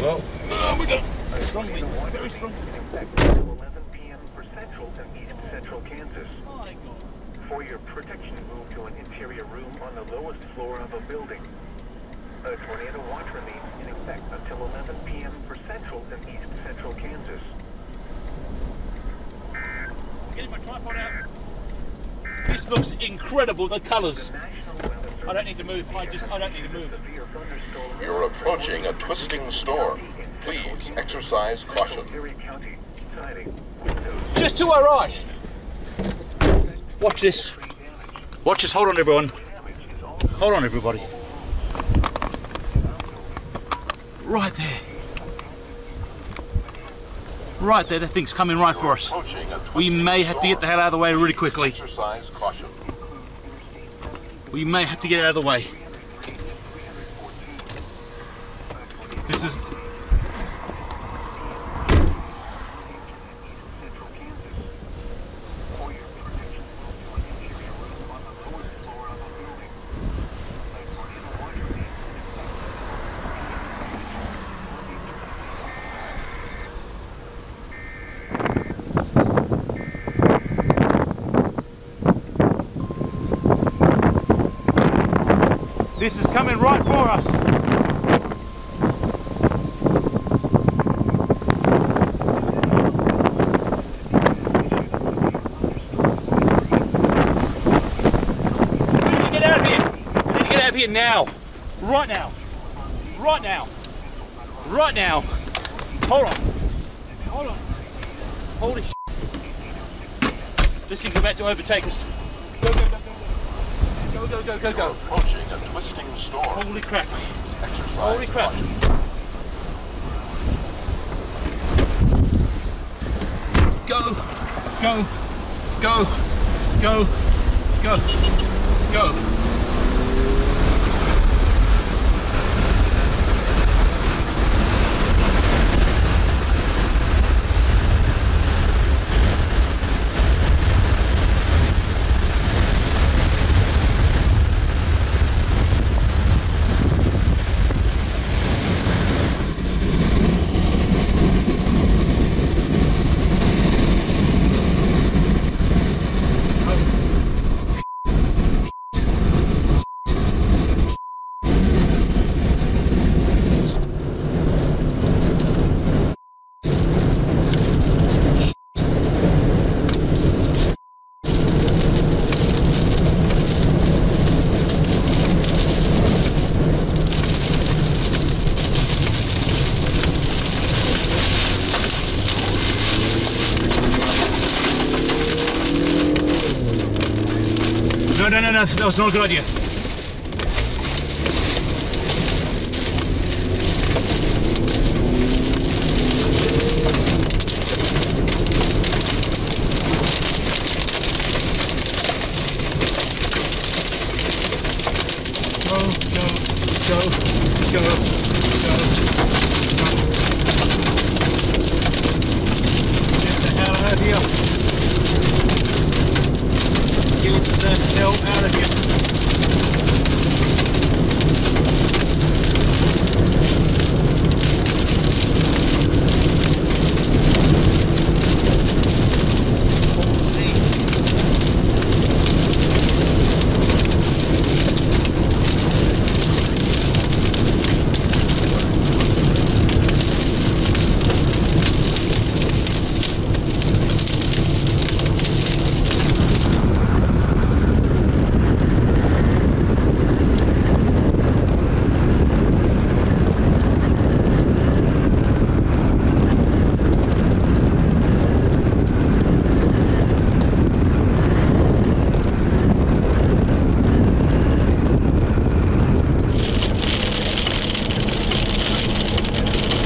Well, oh, we go. Strong winds, very strong. In 11 p.m. for central and east central Kansas. For your protection, move to an interior room on the lowest floor of a building. A tornado watch remains in effect until 11 p.m. for central and east central Kansas. Getting my tripod out. This looks incredible. The colours. National Weather Service I don't need to move. I just I don't need to move. You're approaching a twisting storm. Please exercise caution. Geary County, siding, windows, Just to our right. Watch this. Watch this. Hold on, everyone. Damage is also Hold on, everybody. Right there. Right there. That thing's coming right for us. We may have to get the hell out of the way really quickly. Exercise caution. We may have to get out of the way. This is central Kansas. For your protection, move to an interior room on the lowest floor of a building. This is coming right for us. We need to get out of here. We need to get out of here now. Right now. Right now. Right now. Hold on. Hold on. Holy sh! This thing's about to overtake us. Go, go, go, go, go. Go, go, go, go, go. Approaching twisting storm. Holy crap. Please exercise Holy crap. caution. Go, go, go, go, go, go. No, was not a good idea. Go, go, go, go, go, go. Get the hell out of here. Get the hell out of here.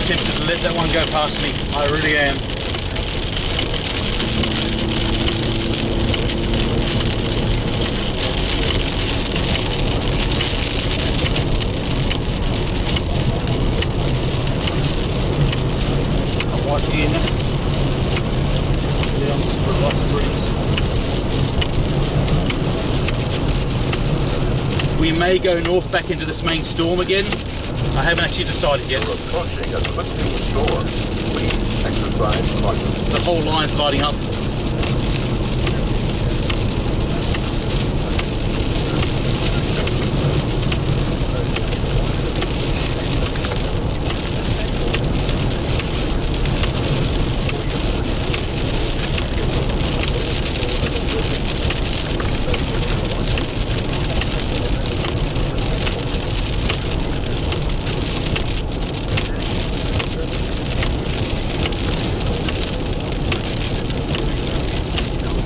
Tempted to let that one go past me. I really am. What in Leon Spr- Springs? We north back into this main storm again. I haven't actually decided yet. You're approaching a twisting storm. Please exercise caution. The whole line's lighting up.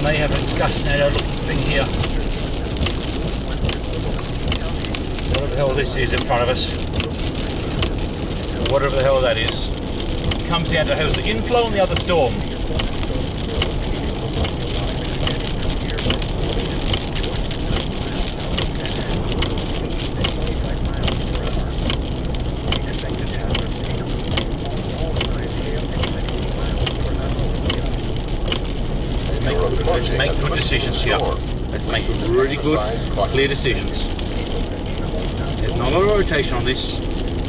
May have a Gustnado looking thing here. Whatever the hell this is in front of us. Whatever the hell that is. Comes down to how's the the other storm. Let's make good decisions here. Let's make really good, clear decisions. There's not a lot of rotation on this.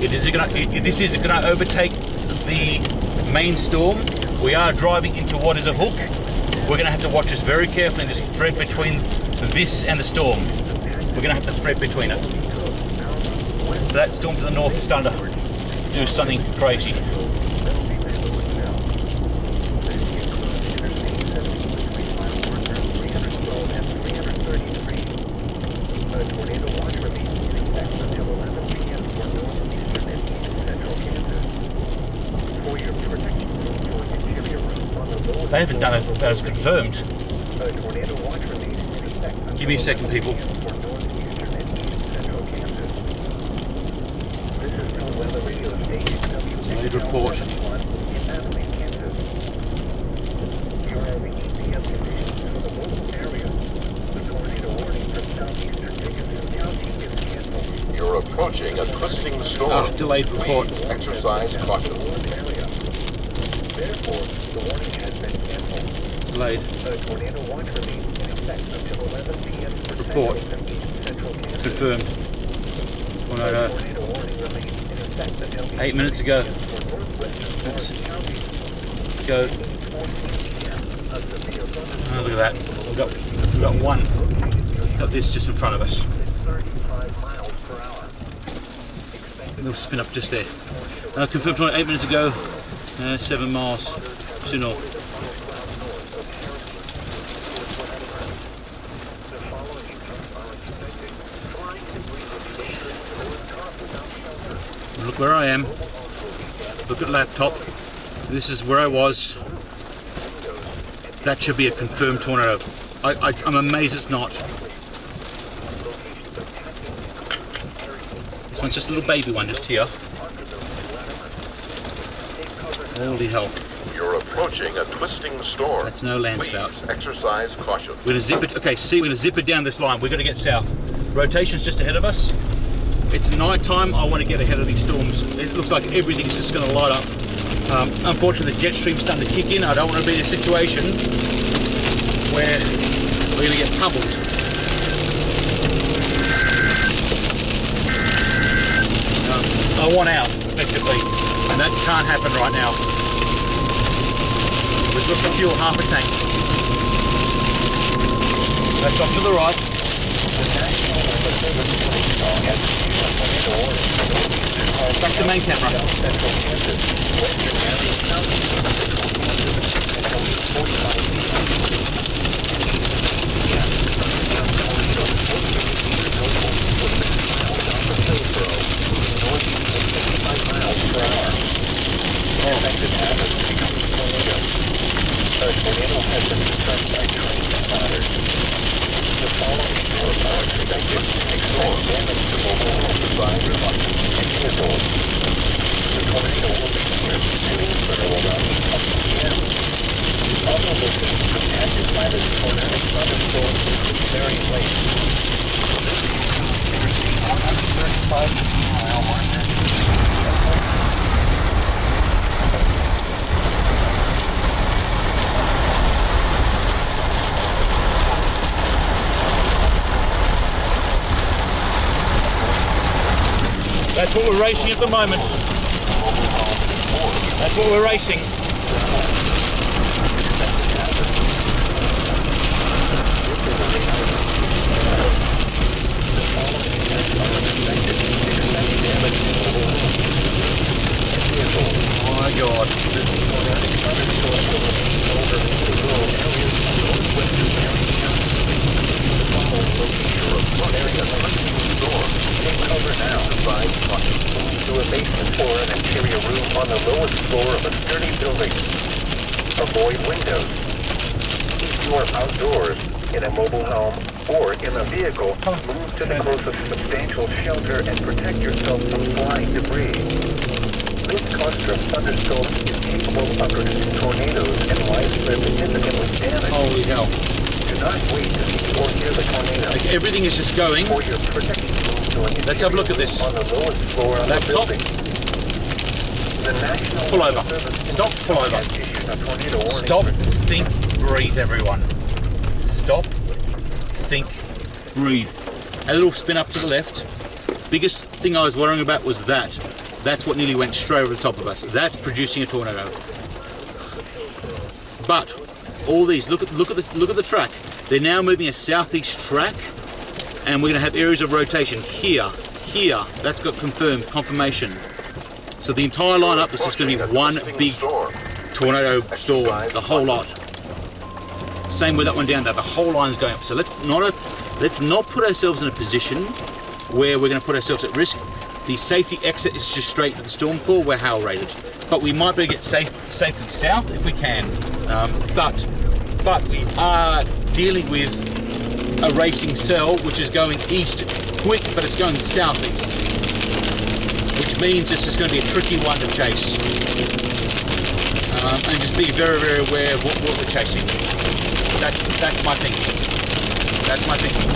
It is gonna. It, this is gonna overtake the main storm. We are driving into what is a hook. We're gonna have to watch this very carefully and just thread between this and the storm. We're gonna have to thread between it. that storm to the north is starting to do something crazy. Haven't done as, as confirmed. Give me a second, people. Delayed report. You're approaching a twisting storm. Ah, delayed report. Please exercise caution. Delayed. Report. Confirmed. Tornado. Eight minutes ago. Let's go. Oh, look at that. We've got, we've got one. Got this just in front of us. Little spin up just there. Uh, confirmed tornado eight minutes ago. Uh, seven miles to north. Look where I am. Look at laptop. This is where I was. That should be a confirmed tornado. I, I, I'm amazed it's not. This one's just a little baby one just here. Holy hell. You're approaching a twisting storm. That's no land Please spout. exercise caution. We're gonna zip it. Okay, see, we're gonna zip it down this line. We're gonna get south. Rotation's just ahead of us. It's night time. I want to get ahead of these storms. It looks like everything's just gonna light up. Um, unfortunately, the jet stream's starting to kick in. I don't want to be in a situation where we're gonna get pummeled. Um, I want out, effectively, and that can't happen right now. We've got to fuel half a tank. That's off to the right. Back to main camera. Thank you. Moment. That's what we're racing. Oh my god. to a basement floor and interior room on the lowest floor of a sturdy building. Avoid windows. If you are outdoors, in a mobile home, or in a vehicle, move to the closest substantial shelter and protect yourself from flying debris. This cluster of thunderstorms is capable of producing tornadoes and widespread significant damage. Holy hell. Do not wait to see or hear the tornado. Like everything is just going. For your protection, move to an Let's have a look at interior this. room On the lowest floor of the Laptop. building. The National Pull over. Weather Service in Stop, pull over. has issued a tornado warning Stop, for think, breathe, everyone. Stop, think, breathe. A little spin up to the left. Biggest thing I was worrying about was that. That's what nearly went straight over the top of us. That's producing a tornado. But all these, look at look at the look at the track. They're now moving a southeast track, and we're going to have areas of rotation here, here, that's got confirmed confirmation. So the entire lineup is just going to be one big tornado storm, the whole lot. Same with that one down there. The whole line's going up. So let's not let's not put ourselves in a position where we're going to put ourselves at risk. The safety exit is just straight to the storm core. We're hail rated, but we might be able to get safe safely south if we can. Um, but but we are dealing with a racing cell which is going east quick, but it's going southeast, which means it's just going to be a tricky one to chase. Um, and just be very, very aware of what, what we're chasing. That's that's my thinking. That's my thinking.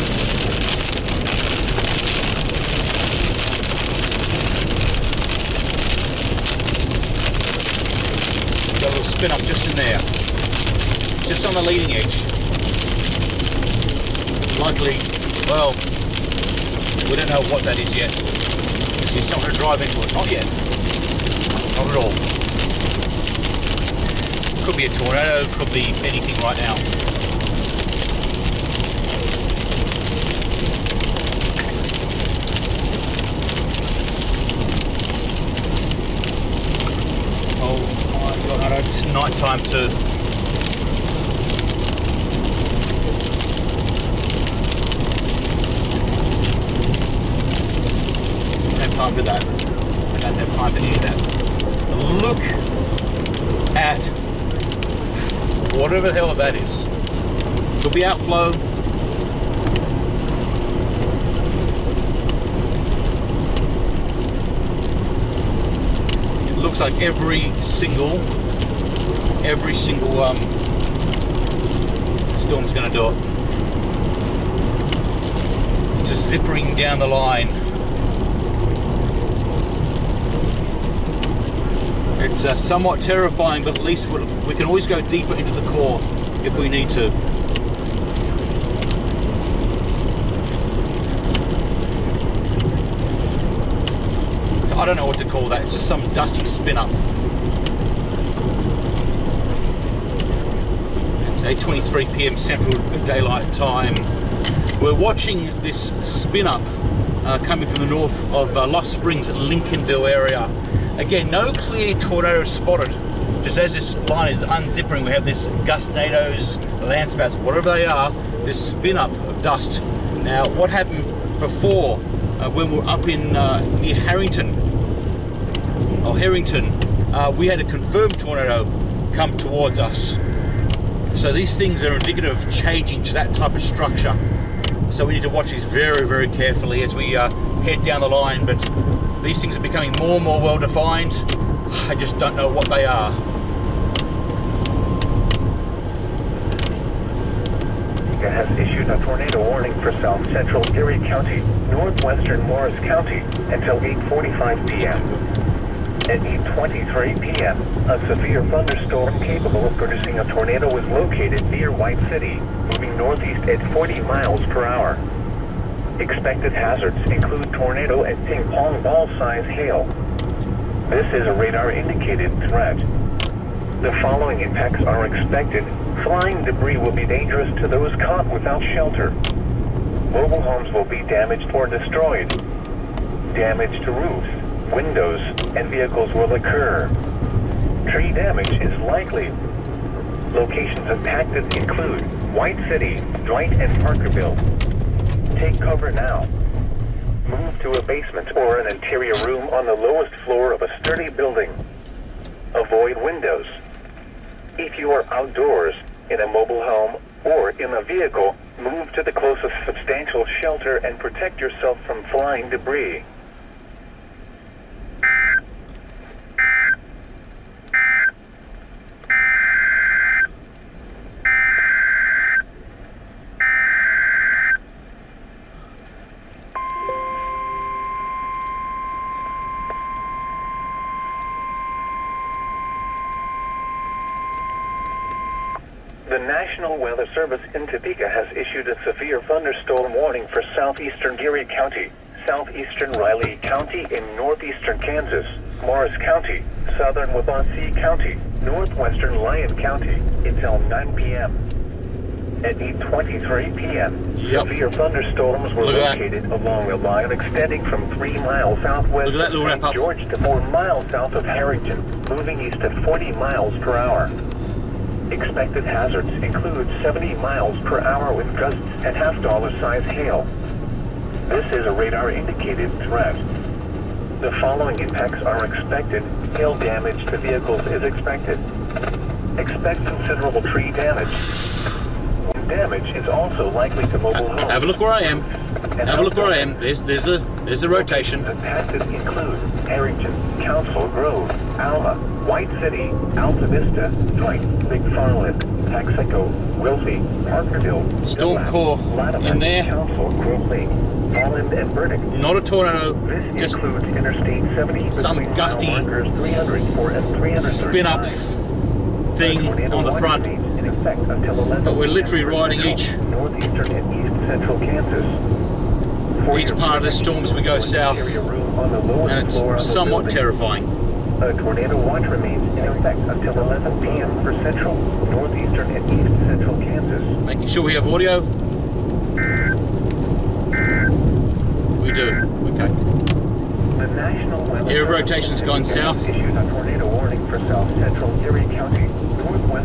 Got a little spin up just in there, just on the leading edge. Likely, well, we don't know what that is yet. Because he's not going to drive into it. Not yet. Not at all. Could be a tornado, could be anything right now. Oh my god, I know it's night time to. I don't have time for that. I don't have time for any of that. Look at whatever the hell that is. Could be outflow. It looks like every single, every single um, storm's going to do it. Just zippering down the line. It's uh, somewhat terrifying, but at least we'll, we can always go deeper into the core if we need to. I don't know what to call that. It's just some dusty spin up. It's 8:23 p.m. Central Daylight Time. We're watching this spin up uh, coming from the north of uh, Lost Springs, Lincolnville area. Again, no clear tornado spotted. Just as this line is unzipping, we have this gustnados, landspouts, whatever they are, this spin up of dust. Now, what happened before uh, when we were up in uh, near Herington or Herington, uh, we had a confirmed tornado come towards us. So these things are indicative of changing to that type of structure. So we need to watch these very, very carefully as we uh, head down the line. But these things are becoming more and more well defined. *sighs* I just don't know what they are. Has issued a tornado warning for south central Geary County, northwestern Morris County until 8:45 p.m. At 8:23 p.m., a severe thunderstorm capable of producing a tornado was located near White City, moving northeast at 40 miles per hour. Expected hazards include tornado and ping pong ball size hail. This is a radar indicated threat. The following impacts are expected. Flying debris will be dangerous to those caught without shelter. Mobile homes will be damaged or destroyed. Damage to roofs, windows, and vehicles will occur. Tree damage is likely. Locations impacted include White City, Dwight, and Parkerville. Take cover now. Move to a basement or an interior room on the lowest floor of a sturdy building. Avoid windows. If you are outdoors, in a mobile home, or in a vehicle, move to the closest substantial shelter and protect yourself from flying debris. The National Weather Service in Topeka has issued a severe thunderstorm warning for southeastern Geary County, southeastern Riley County in northeastern Kansas, Morris County, southern Wabaunsee County, northwestern Lyon County until 9 p.m. At 8.23 p.m., Yep. severe thunderstorms were that. located along a line extending from 3 miles southwest Look at that of St. George to 4 miles south of Herington, moving east at 40 miles per hour. Expected hazards include 70 miles per hour with gusts and half dollar size hail. This is a radar indicated threat. The following impacts are expected. Hail damage to vehicles is expected. Expect considerable tree damage. Damage is also likely to mobile homes. Have a look where I am. And Have a look where I am. There's there's a there's a rotation. Impacted include Herington, Council Grove, Alma, White City, Alta Vista, Dwight, McFarland, Texaco, Wilsey, Parkerville, Storm Gillette, core Latimer, in there. Council, Grove Lake, Holland, and Burdick. Not a tornado. This Just includes Interstate 70 some gusty 304 and 335. spin up thing on the front. Remains in effect until 11 But we're literally riding each- northeastern and east central Kansas. For Each part of the storm as we go south. on the And it's somewhat terrifying. A tornado watch remains in effect until 11 p.m. for central, northeastern, and east central Kansas. Making sure we have audio. We do. Okay. The National Weather Area of Service rotation's gone south. issued a tornado warning for south central Geary County,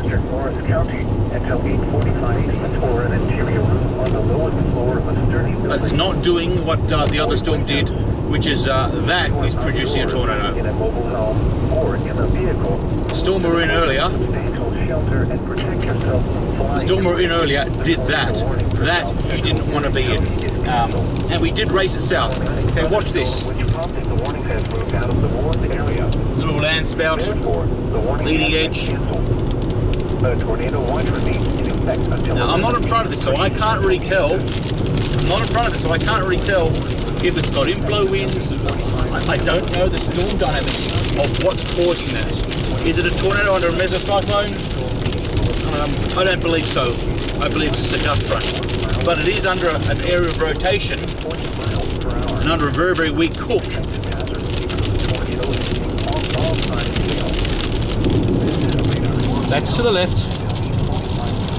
northwestern Morris County, until 8:45 for an interior on the lowest floor of a sturdy building. It's not doing what uh, the other storm did, which is uh, that is producing a tornado. In a mobile home or in a vehicle. Storm we were in earlier, Substantial shelter and protect yourself from the storm we were in earlier did that. That you didn't want to be in. Um, and we did race it south. Okay, watch this. Which prompted the warning has moved out of the warned area. Little land spout. Therefore, the warning Leading edge. A tornado watch remains in effect until. Now, I'm not in front of this, so I can't really tell. I'm not in front of it, so I can't really tell if it's got inflow winds. I, I don't know the storm dynamics of what's causing that. Is it a tornado under a mesocyclone? Um, I don't believe so. I believe it's just a gust front. But it is under a- an area of rotation and under a very, very weak hook. That's to the left.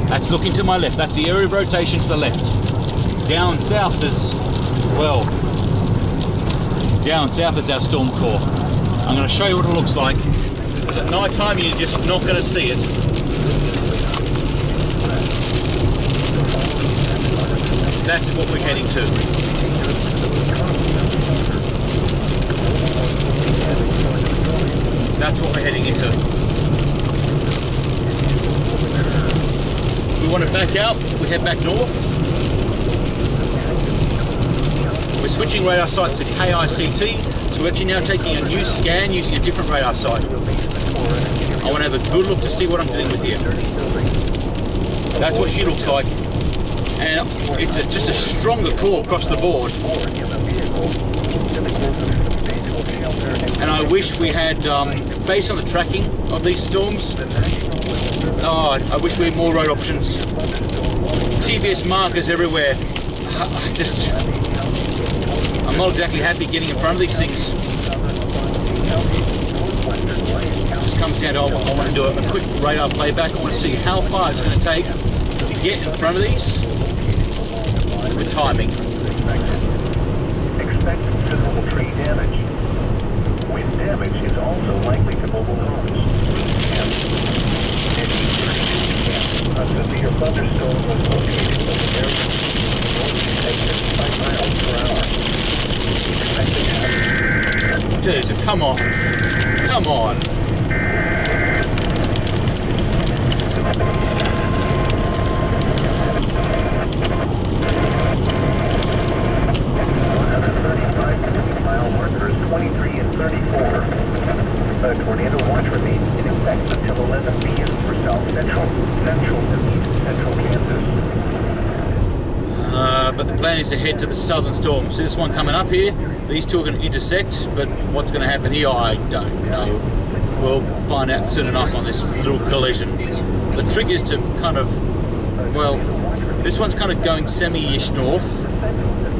That's looking to my left. That's the area of rotation to the left. Down south is, well, down south is our storm core. I'm going to show you what it looks like. 'Cause At night time, you're just not going to see it. That's what we're heading to. That's what we're heading into. Want to back out, we head back north. We're switching radar sites to KICT, so we're actually now taking a new scan using a different radar site. I want to have a good look to see what I'm dealing with here. That's what she looks like. And it's a, just a stronger core across the board. And I wish we had, um, based on the tracking of these storms, oh, I wish we had more road options. TVS markers everywhere. I *sighs* just, I'm not exactly happy getting in front of these things. Just comes down to oh, I want, I want to do a, a quick radar playback. I want to see how far it's going to take to get in front of these with timing. Expect considerable tree damage. Wind damage is also likely to mobile homes. A severe thunderstorm was located in the area at 55 miles per hour. Dude, come on. Come on. markers 23 and 34. A tornado watch remains in effect until 11 p.m. for South Central, Central, and East Central Kansas. Uh, but the plan is to head to the southern storm. So this one coming up here, these two are going to intersect, but what's going to happen here, I don't know. We'll find out soon enough on this little collision. The trick is to kind of, well, this one's kind of going semi-ish north.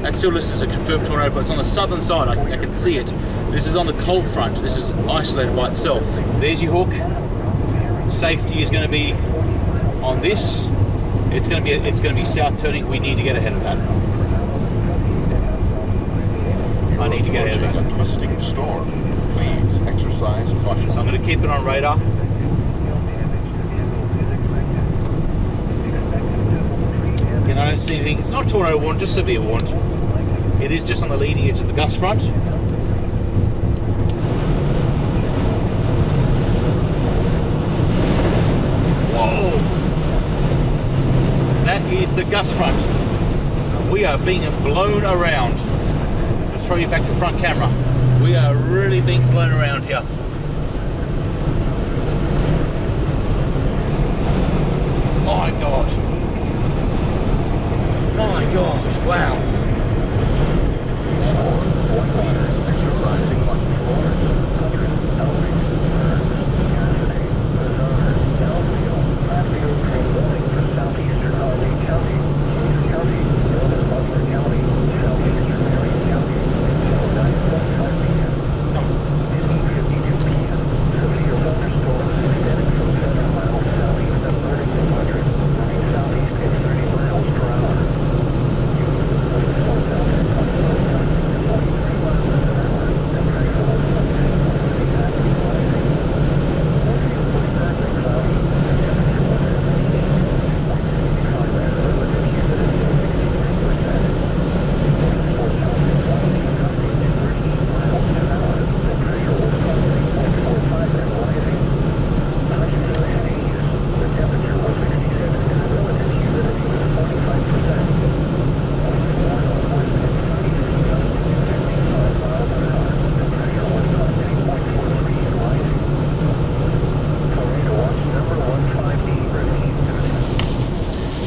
That's still listed as a confirmed tornado, but it's on the southern side. I, I can see it. This is on the cold front. This is isolated by itself. There's your hook. Safety is going to be on this. It's going to be it's going to be south turning. We need to get ahead of that. I need to get ahead of that. A twisting storm. Please exercise caution. So I'm going to keep it on radar. Again, I don't see anything. It's not tornado warned, just severe warned. It is just on the leading edge of the gust front. Whoa! That is the gust front. We are being blown around. I'll throw you back to front camera. We are really being blown around here. My God. My God, wow. Storm. Please exercise caution.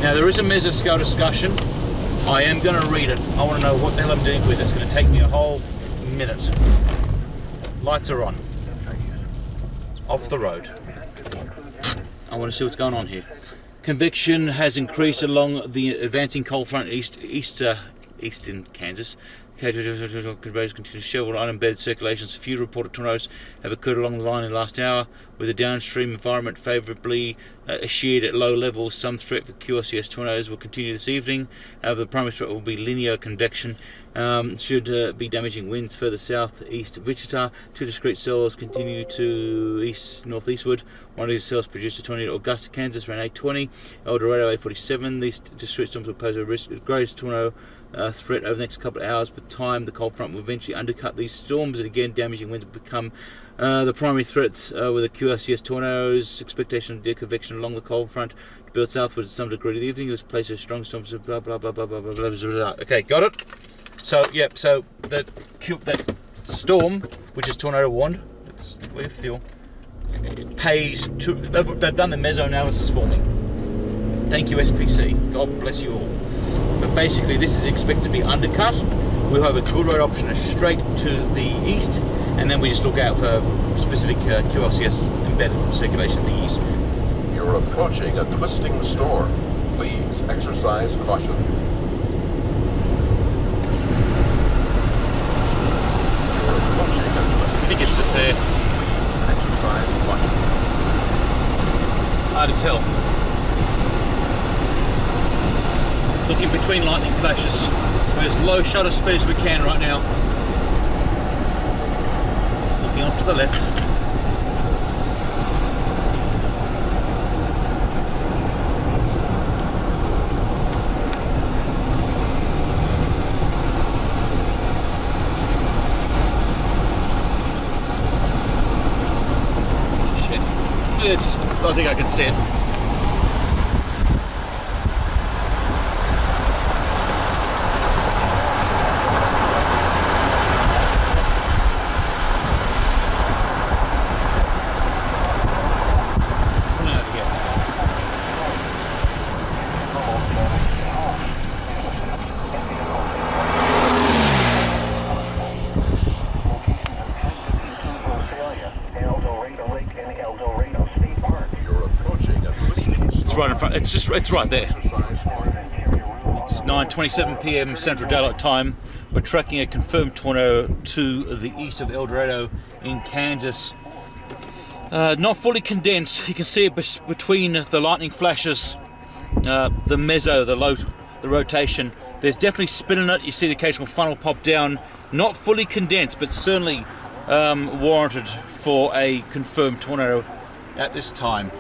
Now there is a mesoscale discussion. I am going to read it. I want to know what the hell I'm doing with it. It's going to take me a whole minute. Lights are on. Off the road. I want to see what's going on here. Convection has increased along the advancing cold front east, east, uh, eastern Kansas. Conveyors continue to shovel unembedded circulations. A few reported tornadoes have occurred along the line in the last hour, with the downstream environment favourably uh, sheared at low levels. Some threat for QLCS tornadoes will continue this evening. However, the primary threat will be linear convection. Um, should uh, be damaging winds further south east of Wichita. Two discrete cells continue to east northeastward. One of these cells produced a tornado at Augusta, Kansas, around 820. El Dorado 847. These discrete storms will pose a risk of greatest tornado uh, threat over the next couple of hours. With time, the cold front will eventually undercut these storms, and again, damaging winds become uh, the primary threat uh, with the QLCS tornadoes. Expectation of deconvection along the cold front to build southward to some degree. The evening was place of strong storms. Blah blah blah blah blah blah blah. blah. Okay, got it. So yep. So that that storm, which is tornado warned, it's with fuel, pays to. They've, they've done the meso analysis for me. Thank you, SPC. God bless you all. But basically, this is expected to be undercut. We'll have a good road option straight to the east, and then we just look out for specific uh, QLCS embedded circulation to the east. You're approaching a twisting storm. Please exercise caution. You're approaching a I twisting think it's storm. fair. Exercise caution. Hard to tell. Looking between lightning flashes with as low shutter speed as we can right now. Looking off to the left. It's, I think I can see it. Come out of here. El Dorado Lake and El Dorado State Park. You're approaching a twisting storm. It's just. It's right there. It's 9:27 p.m. Central Daylight Time. We're tracking a confirmed tornado to the east of El Dorado in Kansas. Uh, not fully condensed. You can see it between the lightning flashes. uh, the meso, the low, the rotation. There's definitely spin in it. You see the occasional funnel pop down, not fully condensed, but certainly um, warranted for a confirmed tornado at this time.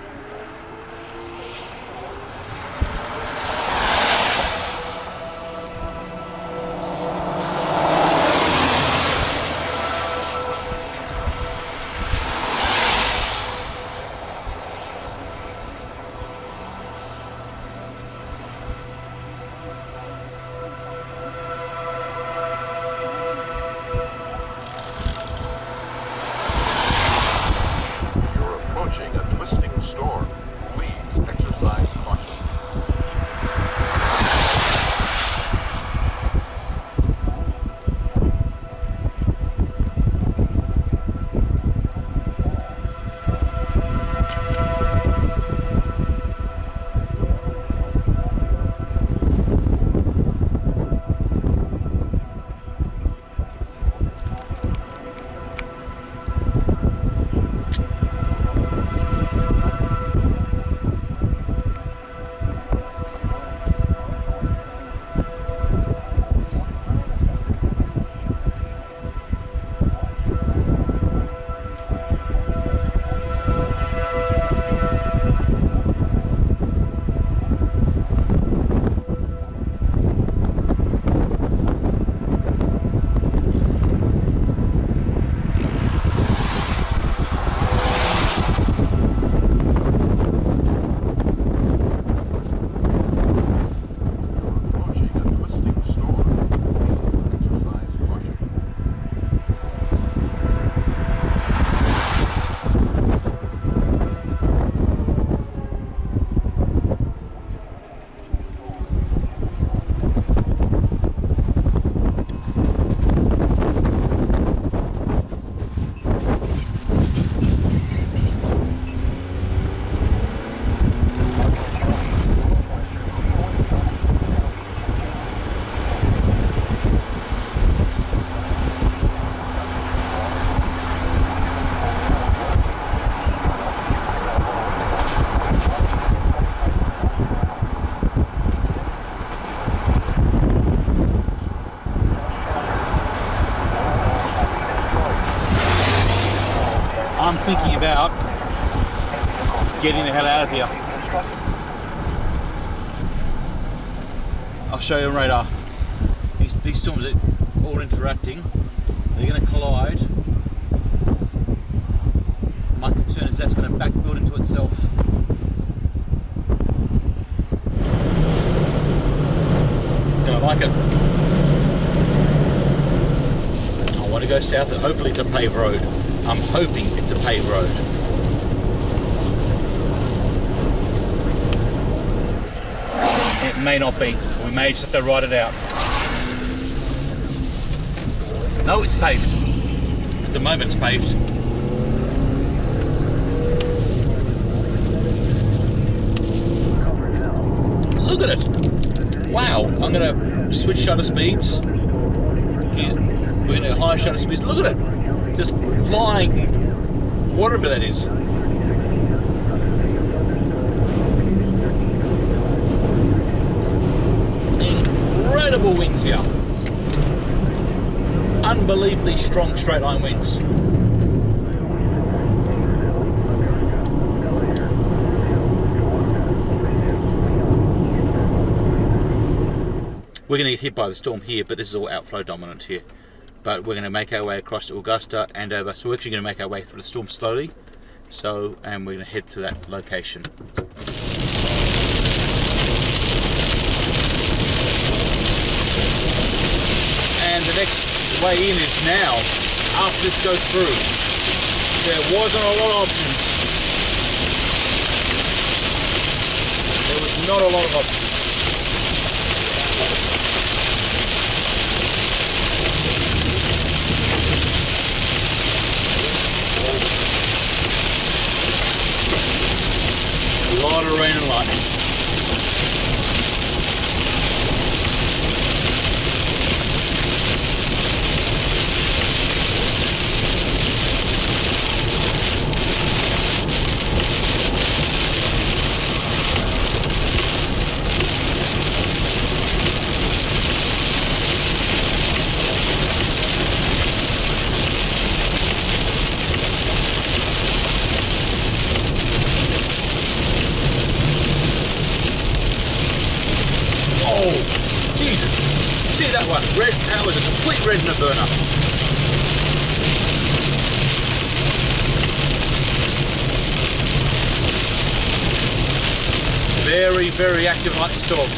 Getting the hell out of here. I'll show you on radar. These, these storms are all interacting. They're going to collide. My concern is that's going to backbuild into itself. Don't like it. I want to go south and hopefully it's a paved road. I'm hoping it's a paved road. It may not be. We may just have to ride it out. No, it's paved. At the moment it's paved. Look at it. Wow. I'm going to switch shutter speeds. We're going to higher shutter speeds. Look at it. Just flying. Whatever that is. Incredible winds here. Unbelievably strong straight line winds. We're going to get hit by the storm here, but this is all outflow dominant here. But we're going to make our way across to Augusta and over. So we're actually going to make our way through the storm slowly. So, and we're going to head to that location. The next way in is now, after this goes through. There wasn't a lot of options. There was not a lot of options. A lot of rain and lightning. red in a burner. Very, active lightning storm.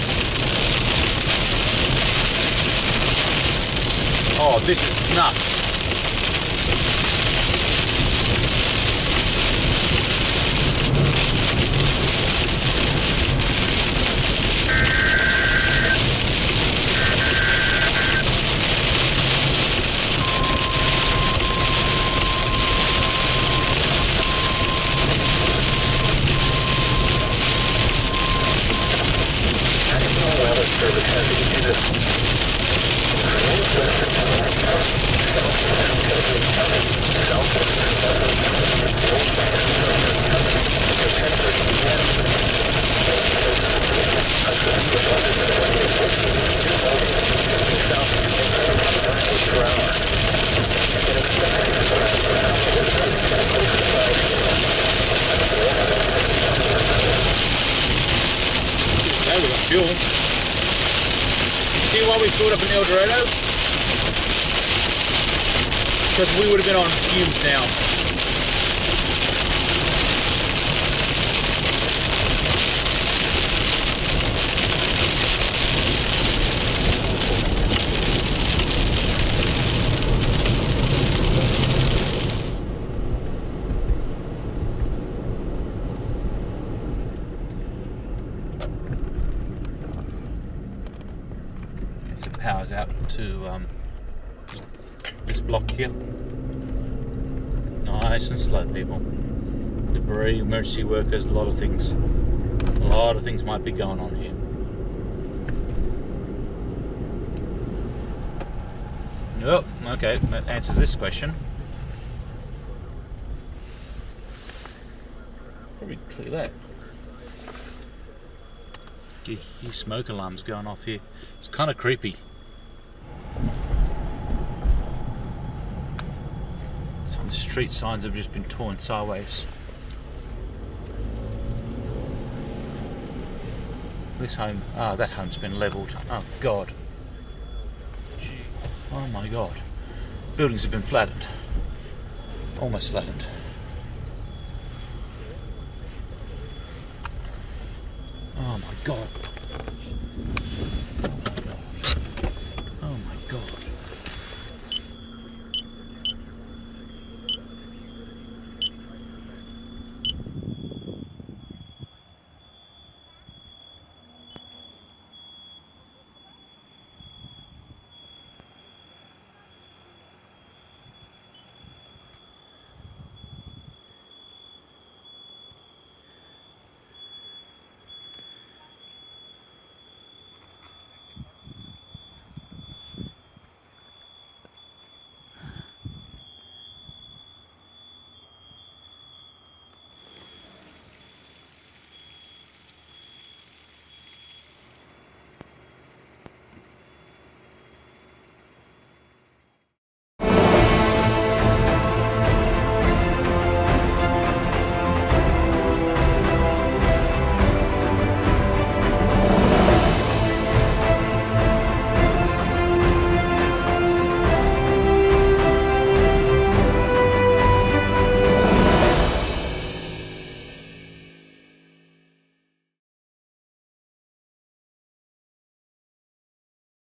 Oh, this is nuts. National Weather Service has issued a Now we got fuel. See why we filled up an El Dorado? Because we would have been on fumes now. So it powers out to um, this block here. Nice and slow, people. Debris, emergency workers, a lot of things. A lot of things might be going on here. Nope. Okay, that answers this question. Probably clear that. Gee, smoke alarms going off here. It's kind of creepy. Some street signs have just been torn sideways. This home, ah, that home's been levelled. Oh God. Gee. Oh my God. Buildings have been flattened. Almost flattened. Oh my God.